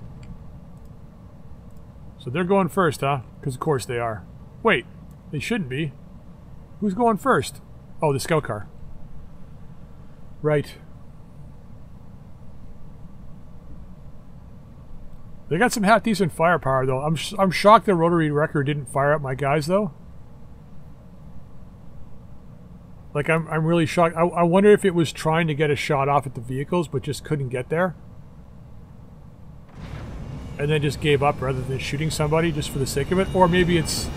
So they're going first, huh? Because of course they are. Wait, they shouldn't be. Who's going first? Oh, the scout car. Right. They got some half decent firepower though. I'm I'm shocked the rotary wrecker didn't fire up my guys though. Like I'm I'm really shocked. I, I wonder if it was trying to get a shot off at the vehicles but just couldn't get there. And then just gave up rather than shooting somebody just for the sake of it. Or maybe it's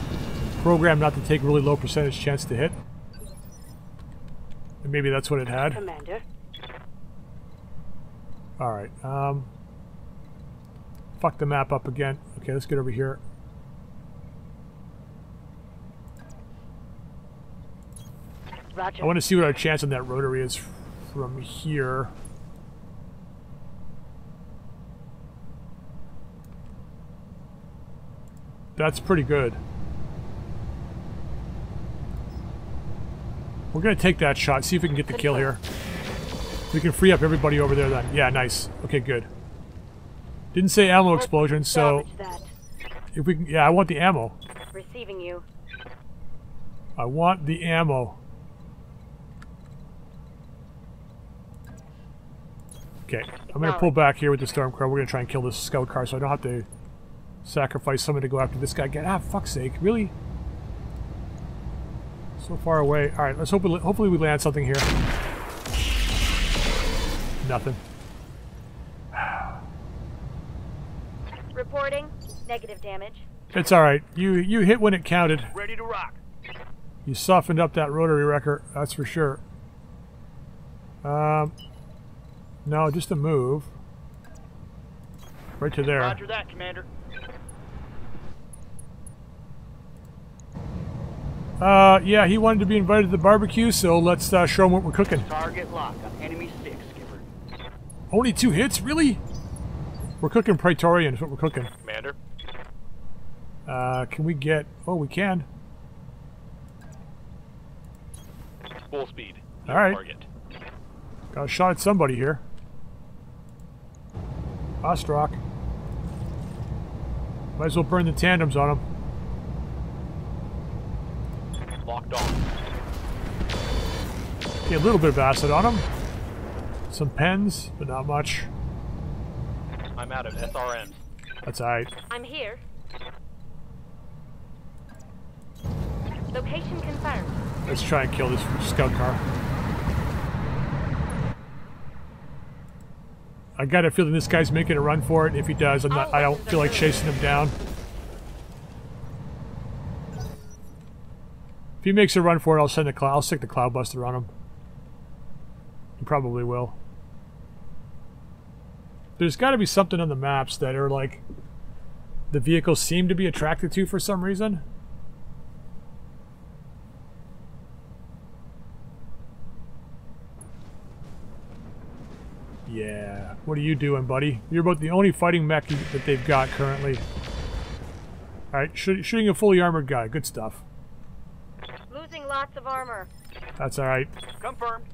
programmed not to take really low percentage chance to hit. And maybe that's what it had. Commander. Alright, um... Fuck the map up again. Okay, let's get over here. Roger. I want to see what our chance on that rotary is from here. That's pretty good. We're going to take that shot, see if we can get the kill here. We can free up everybody over there then. Yeah, nice. Okay, good. Didn't say ammo explosion, so if we can... Yeah, I want the ammo. Receiving you. I want the ammo. Okay, I'm gonna pull back here with the Stormcrow. We're gonna try and kill this scout car so I don't have to sacrifice someone to go after this guy again. Ah, fuck's sake, really? So far away. Alright, let's hope we, hopefully we land something here. Nothing. Reporting. Negative damage. It's alright. You you hit when it counted. Ready to rock. You softened up that rotary wrecker, that's for sure. Um, no, just a move. Right to there. Roger that, Commander. Uh, yeah, he wanted to be invited to the barbecue, so let's uh, show him what we're cooking. Target lock on enemy six, Skipper. Only two hits, really? We're cooking Praetorian is what we're cooking. Commander, Uh, can we get... Oh, we can. full speed. All right. Target. Got a shot at somebody here. Ostroc. Might as well burn the tandems on him. Locked on. Okay, a little bit of acid on him. Some pens, but not much. I'm out of SRMs. That's alright. I'm here. Location confirmed. Let's try and kill this scout car. I got a feeling this guy's making a run for it. If he does, I'm not, I don't feel like chasing him down. If he makes a run for it, I'll send a cloud. I'll stick the cloud buster on him. He probably will. There's got to be something on the maps that are like the vehicles seem to be attracted to for some reason. Yeah. What are you doing, buddy? You're about the only fighting mech that they've got currently. Alright, shoot, shooting a fully armored guy. Good stuff. Losing lots of armor. That's alright. Confirmed.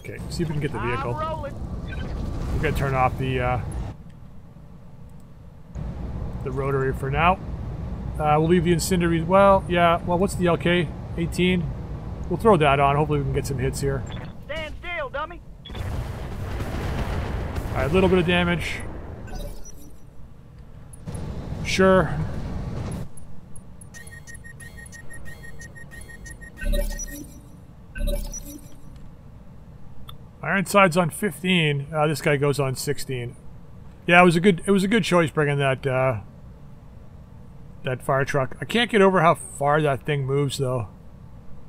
Okay, see if we can get the vehicle. We're gonna turn off the uh, the rotary for now. Uh, we'll leave the incendiary. Well, yeah. Well, what's the LK? 18. We'll throw that on. Hopefully, we can get some hits here. Stand still, dummy. All right, a little bit of damage. Sure. Ironside's on 15. Uh, this guy goes on 16. Yeah, it was a good. It was a good choice bringing that uh, that fire truck. I can't get over how far that thing moves though.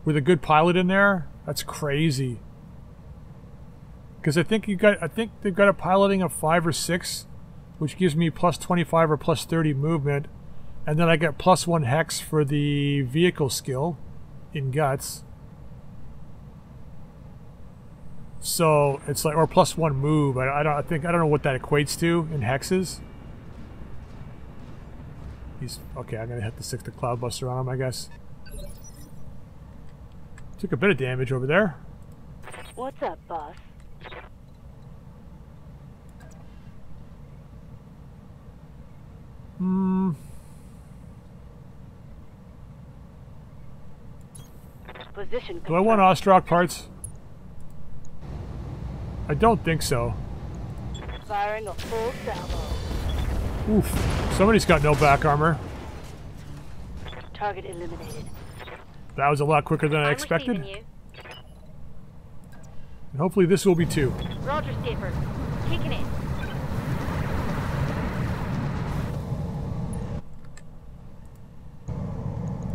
With a good pilot in there, that's crazy. Because I think you got. I think they've got a piloting of five or six, which gives me plus 25 or plus 30 movement, and then I get plus one hex for the vehicle skill in guts. So it's like, or plus one move. I, I don't. I think I don't know what that equates to in hexes. He's okay. I'm gonna hit the six to cloudbuster on him. I guess. Took a bit of damage over there. What's up, boss? Hmm. Position Do I want Ostroc parts? I don't think so. Firing a full salvo. Oof. Somebody's got no back armor. Target eliminated. That was a lot quicker than I expected. And hopefully this will be too. Roger, Skipper. Kicking in.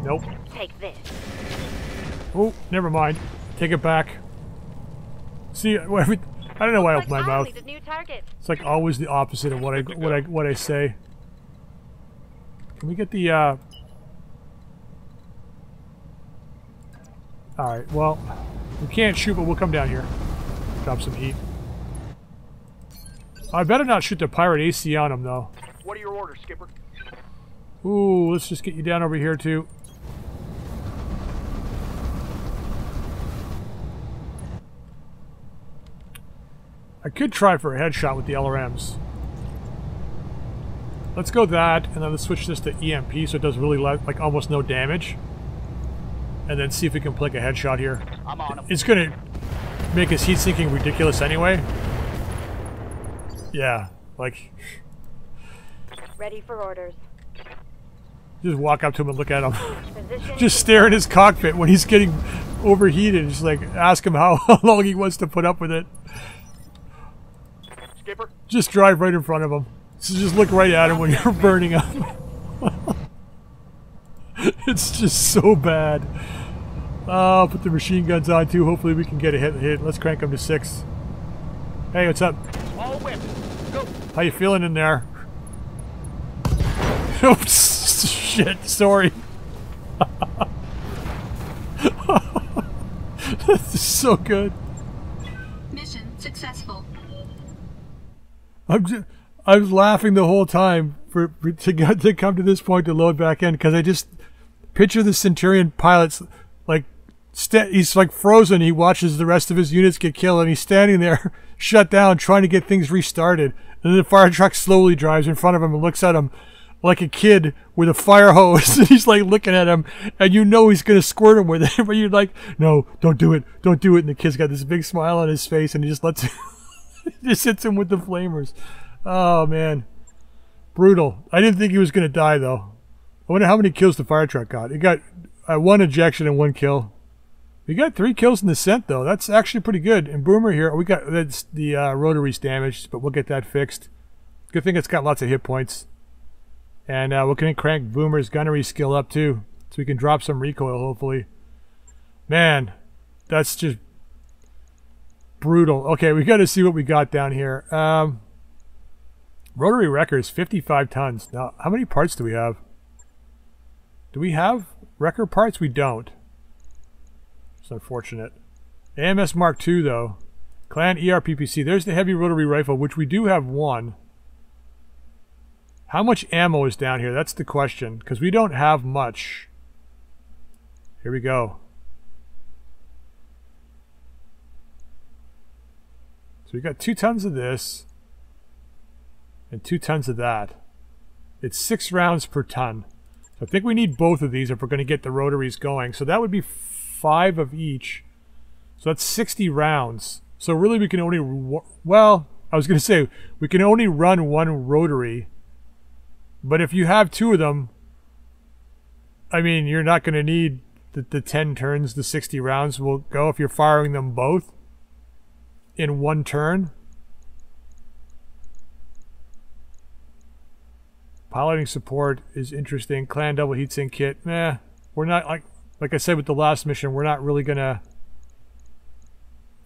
Nope. Take this. Oh, never mind. Take it back. See, I don't know why I opened my mouth. I'll need a new target. It's like always the opposite of what I what I what I say. Can we get the uh Alright, well we can't shoot but we'll come down here. Drop some heat. I better not shoot the pirate AC on him though. What are your orders, Skipper? Ooh, let's just get you down over here too. I could try for a headshot with the LRMs. Let's go that, and then let's switch this to EMP so it does really like almost no damage. And then see if we can pick a headshot here. I'm on him. It's gonna make his heat sinking ridiculous anyway. Yeah, like Ready for orders. just walk up to him and look at him. Just stare at his cockpit when he's getting overheated. Just like ask him how, how long he wants to put up with it. Skipper, Just drive right in front of him. So just look right at him when you're burning up. it's just so bad. Uh, I'll put the machine guns on too. Hopefully we can get a hit. hit. Let's crank them to six. Hey, what's up? small weapon. Go. How you feeling in there? Oops, shit. Sorry. this is so good. Mission successful. I'm just, I was laughing the whole time for, for to get to come to this point to load back in because I just picture the Centurion pilots like sta he's like frozen. He watches the rest of his units get killed and he's standing there shut down trying to get things restarted. And then the fire truck slowly drives in front of him and looks at him like a kid with a fire hose and he's like looking at him and you know he's gonna squirt him with it but you're like no don't do it don't do it and the kid's got this big smile on his face and he just lets just hits him with the flamers. Oh man, brutal. I didn't think he was gonna die though. I wonder how many kills the fire truck got. It got uh, one ejection and one kill. We got three kills in the Cent though. That's actually pretty good. And Boomer here, we got that's the uh, rotaries damaged, but we'll get that fixed. Good thing it's got lots of hit points. And uh, we can crank Boomer's gunnery skill up too, so we can drop some recoil hopefully. Man, that's just brutal. Okay, we got to see what we got down here. Um, rotary wreckers, 55 tons. Now, how many parts do we have? Do we have wrecker parts? We don't. It's unfortunate. AMS Mark II, though. Clan ERPPC. There's the heavy rotary rifle, which we do have one. How much ammo is down here? That's the question, because we don't have much. Here we go. So we got two tons of this and two tons of that. It's six rounds per ton. So I think we need both of these if we're going to get the rotaries going. So that would be five of each. So that's 60 rounds. So really we can only, well, I was going to say we can only run one rotary. But if you have two of them, I mean, you're not going to need the, the 10 turns, the 60 rounds will go if you're firing them both in one turn. Piloting support is interesting. Clan double heatsink kit. Meh. We're not like like I said with the last mission, we're not really gonna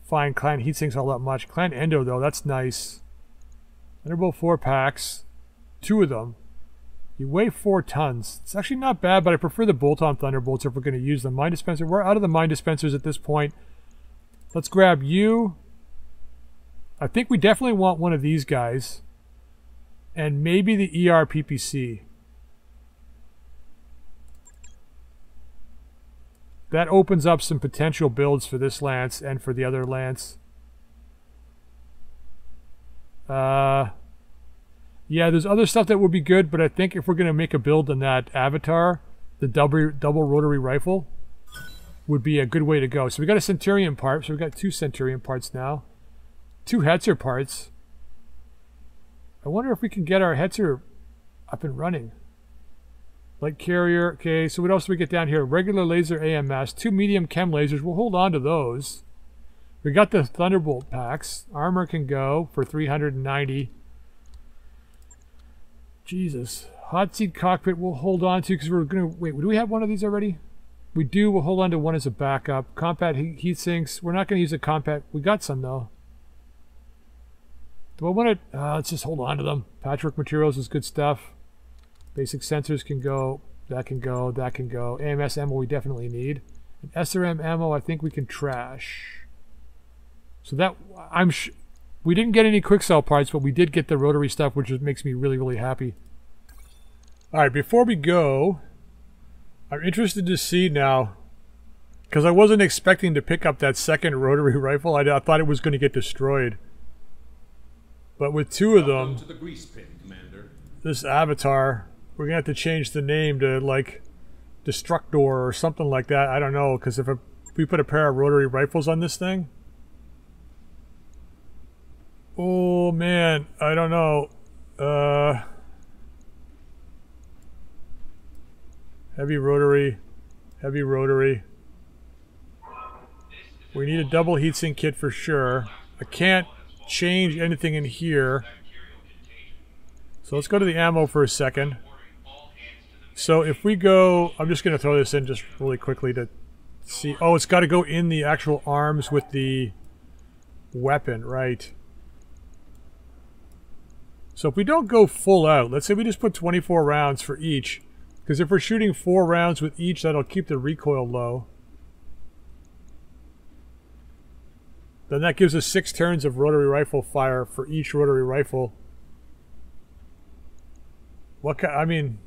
find clan heatsinks all that much. Clan endo though, that's nice. Thunderbolt four packs. Two of them. You weigh four tons. It's actually not bad, but I prefer the bolt-on thunderbolts if we're gonna use them. Mine dispenser. We're out of the mine dispensers at this point. Let's grab you. I think we definitely want one of these guys. And maybe the ERPPC. That opens up some potential builds for this lance and for the other lance. Uh, yeah, there's other stuff that would be good, but I think if we're going to make a build on that avatar, the double, double rotary rifle would be a good way to go. So we got a Centurion part, so we got two Centurion parts now. Two Hetzer parts. I wonder if we can get our Hetzer up and running. Light carrier. Okay, so what else do we get down here? Regular laser AMS. Two medium chem lasers. We'll hold on to those. We got the Thunderbolt packs. Armor can go for 390. Jesus. Hot seat cockpit we'll hold on to because we're going to... Wait, do we have one of these already? we do, we'll hold on to one as a backup. Compact heat, heat sinks. We're not going to use a compact. We got some, though. Do I want to... Uh, let's just hold on to them. Patchwork materials is good stuff. Basic sensors can go. That can go. That can go. AMS ammo we definitely need. And SRM ammo I think we can trash. So that... I'm... Sh we didn't get any Quikscell parts, but we did get the rotary stuff, which makes me really, really happy. Alright, before we go... I'm interested to see now, because I wasn't expecting to pick up that second rotary rifle. I, I thought it was going to get destroyed. But with two of them, to the grease pit, Commander. this avatar, we're going to have to change the name to like Destructor or something like that. I don't know, because if, if we put a pair of rotary rifles on this thing, oh man, I don't know. Uh, Heavy rotary. Heavy rotary. We need a double heatsink kit for sure. I can't change anything in here. So let's go to the ammo for a second. So if we go... I'm just going to throw this in just really quickly to see... Oh, it's got to go in the actual arms with the weapon, right. So if we don't go full out, let's say we just put 24 rounds for each, because if we're shooting four rounds with each, that'll keep the recoil low. Then that gives us six turns of rotary rifle fire for each rotary rifle. What kind, I mean,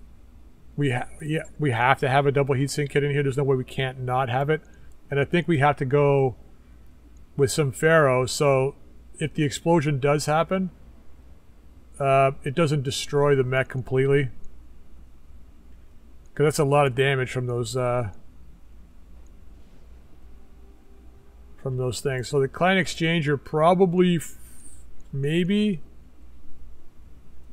we ha yeah, we have to have a double heatsink kit in here. There's no way we can't not have it. And I think we have to go with some Ferro, so if the explosion does happen, uh, it doesn't destroy the mech completely. Because that's a lot of damage from those uh, from those things. So the client exchanger probably, maybe.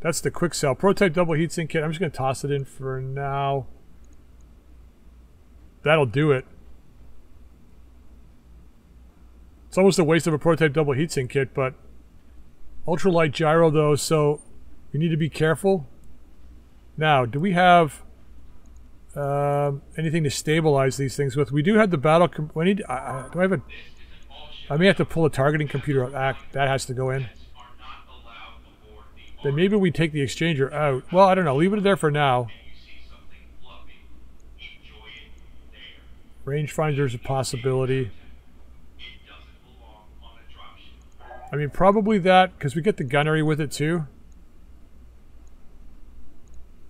That's the Quikscell. Prototype double heatsink kit. I'm just going to toss it in for now. That'll do it. It's almost a waste of a prototype double heatsink kit, but ultralight gyro though, so we need to be careful. Now, do we have um, anything to stabilize these things with? We do have the battle. Need. Uh, do I have a? I may have to pull a targeting computer. That that has to go in. Then maybe we take the exchanger out. Well, I don't know. Leave it there for now. Rangefinder's a possibility. I mean, probably that, because we get the gunnery with it too.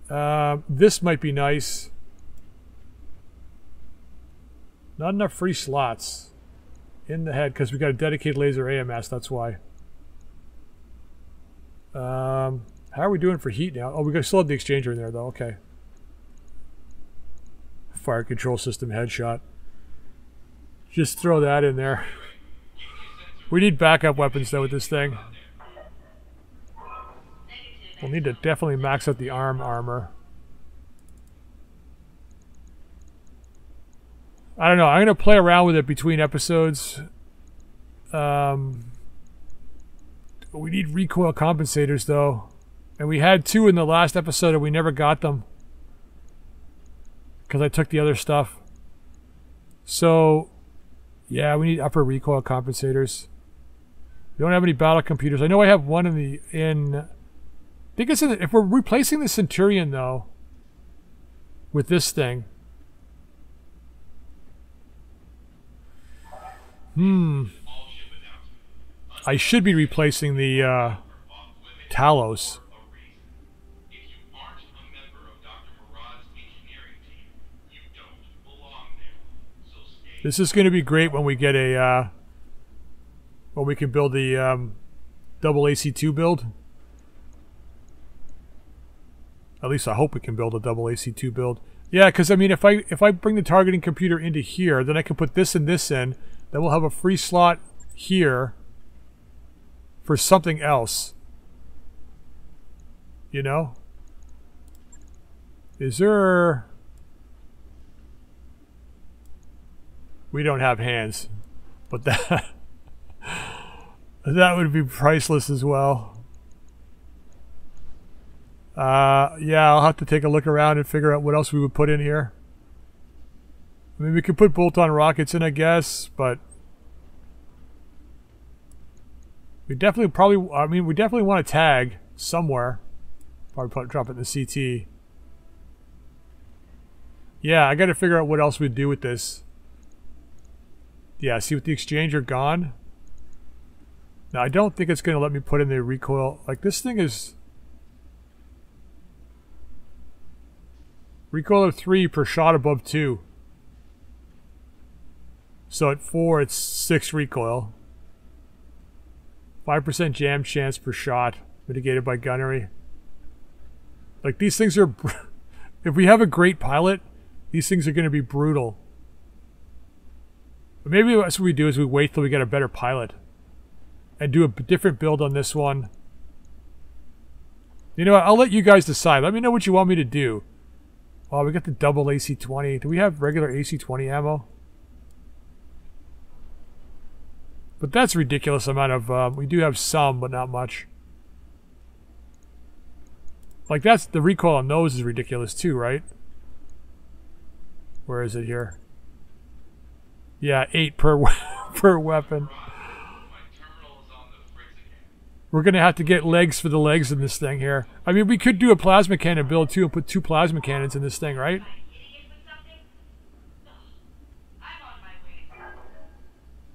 Uh, this might be nice. Not enough free slots in the head, because we got a dedicated laser AMS, that's why. Um, how are we doing for heat now? Oh, we still have the exchanger in there, though. Okay. Fire control system headshot. Just throw that in there. We need backup weapons, though, with this thing. We'll need to definitely max out the arm armor. I don't know. I'm going to play around with it between episodes. Um, we need recoil compensators, though. And we had two in the last episode, and we never got them. Because I took the other stuff. So, yeah, we need upper recoil compensators. We don't have any battle computers. I know I have one in the... in. I think it's in the, if we're replacing the Centurion, though, with this thing... Hmm. I should be replacing the uh, Talos. This is going to be great when we get a uh, when we can build the um, double AC2 build. At least I hope we can build a double AC2 build. Yeah, because I mean, if I if I bring the targeting computer into here, then I can put this and this in. Then we'll have a free slot here for something else. You know? Is there... We don't have hands. But that... that would be priceless as well. Uh, yeah, I'll have to take a look around and figure out what else we would put in here. I mean, we could put bolt-on rockets in, I guess, but we definitely probably. I mean, we definitely want to tag somewhere. Probably put, drop it in the CT. Yeah, I got to figure out what else we'd do with this. Yeah, see with the exchanger gone. Now I don't think it's going to let me put in the recoil. Like this thing is recoil of three per shot above two. So at four, it's six recoil. 5% jam chance per shot, mitigated by gunnery. Like, these things are. If we have a great pilot, these things are going to be brutal. But maybe that's what we do is we wait till we get a better pilot. And do a different build on this one. You know what? I'll let you guys decide. Let me know what you want me to do. Oh, we got the double AC-20. Do we have regular AC-20 ammo? But that's ridiculous amount of. Um, we do have some, but not much. Like that's the recoil on those is ridiculous too, right? Where is it here? Yeah, eight per per weapon. We're gonna have to get legs for the legs in this thing here. I mean, we could do a plasma cannon build too and put two plasma cannons in this thing, right?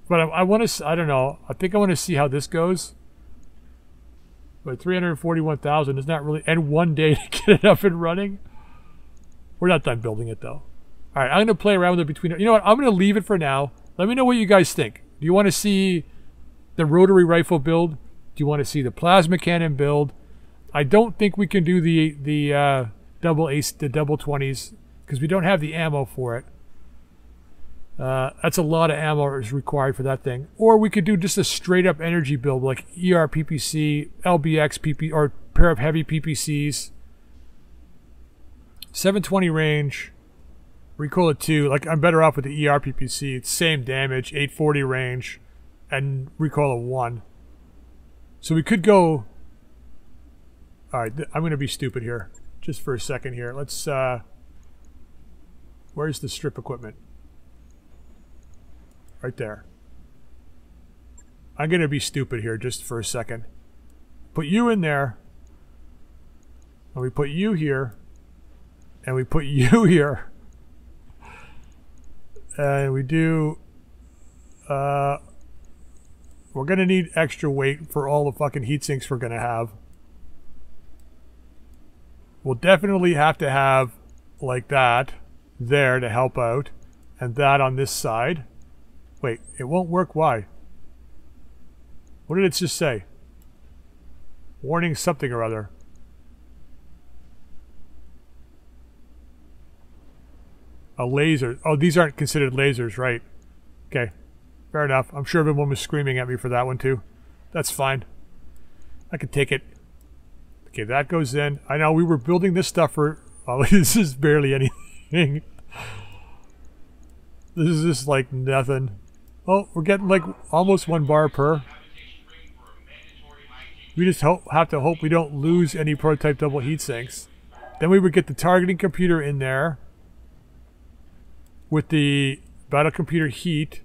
But I, I want to. I don't know. I think I want to see how this goes. But three hundred forty-one thousand is not really, and one day to get it up and running. We're not done building it though. All right, I'm gonna play around with it between. You know what? I'm gonna leave it for now. Let me know what you guys think. Do you want to see the rotary rifle build? Do you want to see the plasma cannon build? I don't think we can do the the uh, double ace, the double twenties, because we don't have the ammo for it. Uh, that's a lot of ammo is required for that thing. Or we could do just a straight up energy build like ER PPC, LBX PP, or pair of heavy PPCs. 720 range, recoil at 2. Like, I'm better off with the ER PPC. It's same damage, 840 range, and recoil of 1. So we could go. Alright, I'm going to be stupid here. Just for a second here. Let's. Uh, where's the strip equipment? Right there. I'm going to be stupid here just for a second. Put you in there. And we put you here. And we put you here. And we do. Uh, we're going to need extra weight for all the fucking heat sinks we're going to have. We'll definitely have to have like that there to help out. And that on this side. Wait, it won't work. Why? What did it just say? Warning something or other. A laser. Oh, these aren't considered lasers, right? Okay. Fair enough. I'm sure everyone was screaming at me for that one too. That's fine. I can take it. Okay, that goes in. I know we were building this stuff for... Oh, this is barely anything. This is just like nothing. Oh, we're getting like almost one bar per. We just hope, have to hope we don't lose any prototype double heat sinks. Then we would get the targeting computer in there with the battle computer heat,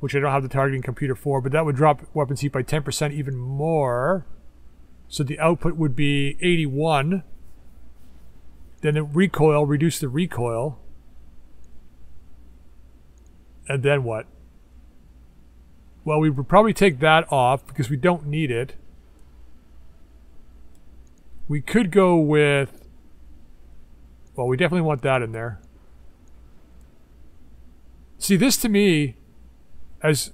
which I don't have the targeting computer for, but that would drop weapons heat by 10% even more. So the output would be 81. Then the recoil, reduce the recoil. And then what? Well, we would probably take that off because we don't need it. We could go with. Well, we definitely want that in there. See, this to me, as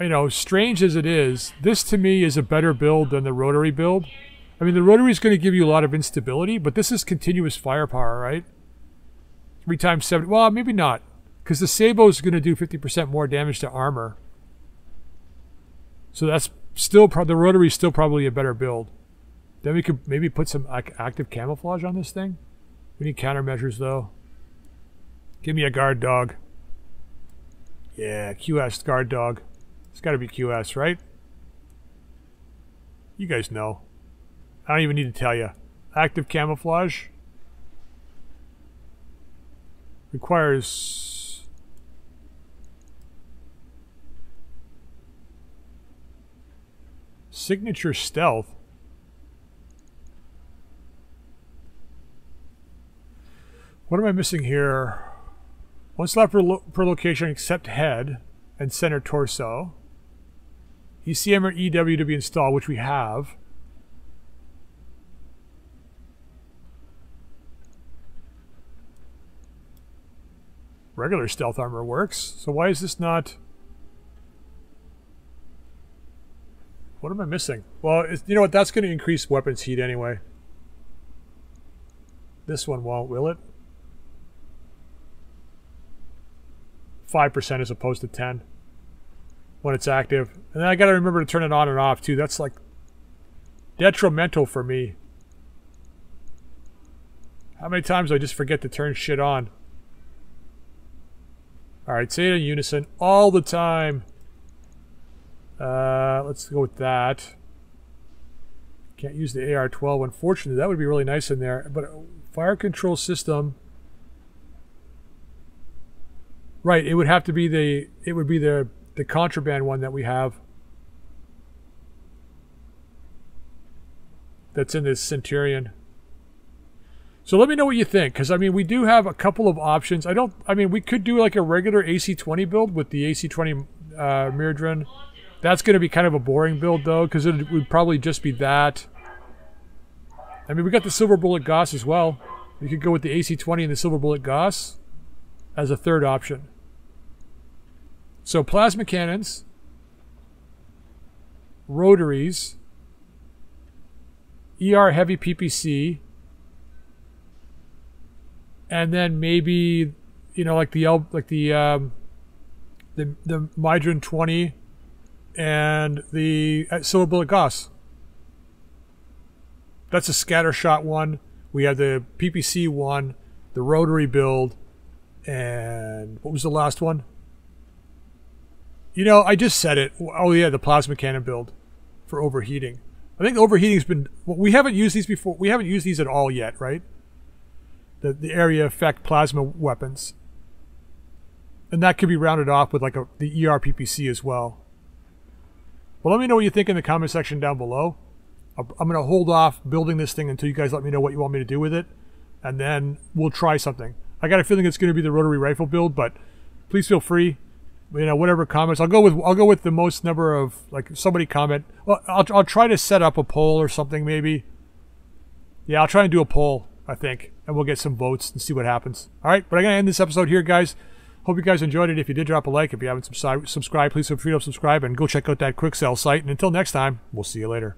you know, strange as it is, this to me is a better build than the rotary build. I mean, the rotary is going to give you a lot of instability, but this is continuous firepower, right? Three times seven. Well, maybe not, because the Sabot is going to do 50% more damage to armor. So that's still pro- the rotary is still probably a better build. Then we could maybe put some ac- active camouflage on this thing. We need countermeasures though. Give me a guard dog. Yeah, QS guard dog. It's got to be QS, right? You guys know. I don't even need to tell you. Active camouflage. requires signature stealth. What am I missing here? One slot per, lo- per location except head and center torso. ECM or EW to be installed, which we have. Regular stealth armor works. So why is this not... What am I missing? Well, you know what? That's going to increase weapons heat anyway. This one won't, will it? 5% as opposed to 10 when it's active. And then I got to remember to turn it on and off too. That's like detrimental for me. How many times do I just forget to turn shit on? Alright, say it in unison all the time. Uh, let's go with that. Can't use the AR-12. Unfortunately, that would be really nice in there. But fire control system... Right, it would have to be the... It would be the, the contraband one that we have. That's in this Centurion. So let me know what you think, because I mean, we do have a couple of options. I don't, I mean, we could do like a regular AC20 build with the AC20 uh. That's going to be kind of a boring build though, because it would probably just be that. I mean, we got the Silver Bullet Gauss as well. We could go with the AC20 and the Silver Bullet Gauss as a third option. So plasma cannons, rotaries, ER heavy PPC, and then maybe you know like the like the um, the the Miradryn 20 and the uh, Silver Bullet Gauss. That's a scatter shot one. We have the PPC one, the rotary build, and what was the last one? You know, I just said it. Oh yeah, the plasma cannon build for overheating. I think overheating's been. Well, we haven't used these before. We haven't used these at all yet, right? the, the area effect plasma weapons. And that could be rounded off with like a, the ERPPC as well. Well, let me know what you think in the comment section down below. I'm going to hold off building this thing until you guys let me know what you want me to do with it. And then we'll try something. I got a feeling it's going to be the rotary rifle build, but please feel free. You know, whatever comments. I'll go with I'll go with the most number of like somebody comment. Well, I'll I'll try to set up a poll or something maybe. Yeah, I'll try and do a poll. I think, and we'll get some votes and see what happens. All right, but I'm to end this episode here, guys. Hope you guys enjoyed it. If you did, drop a like. If you haven't subscribed, subscribe, please feel free to subscribe and go check out that Quikscell site. And until next time, we'll see you later.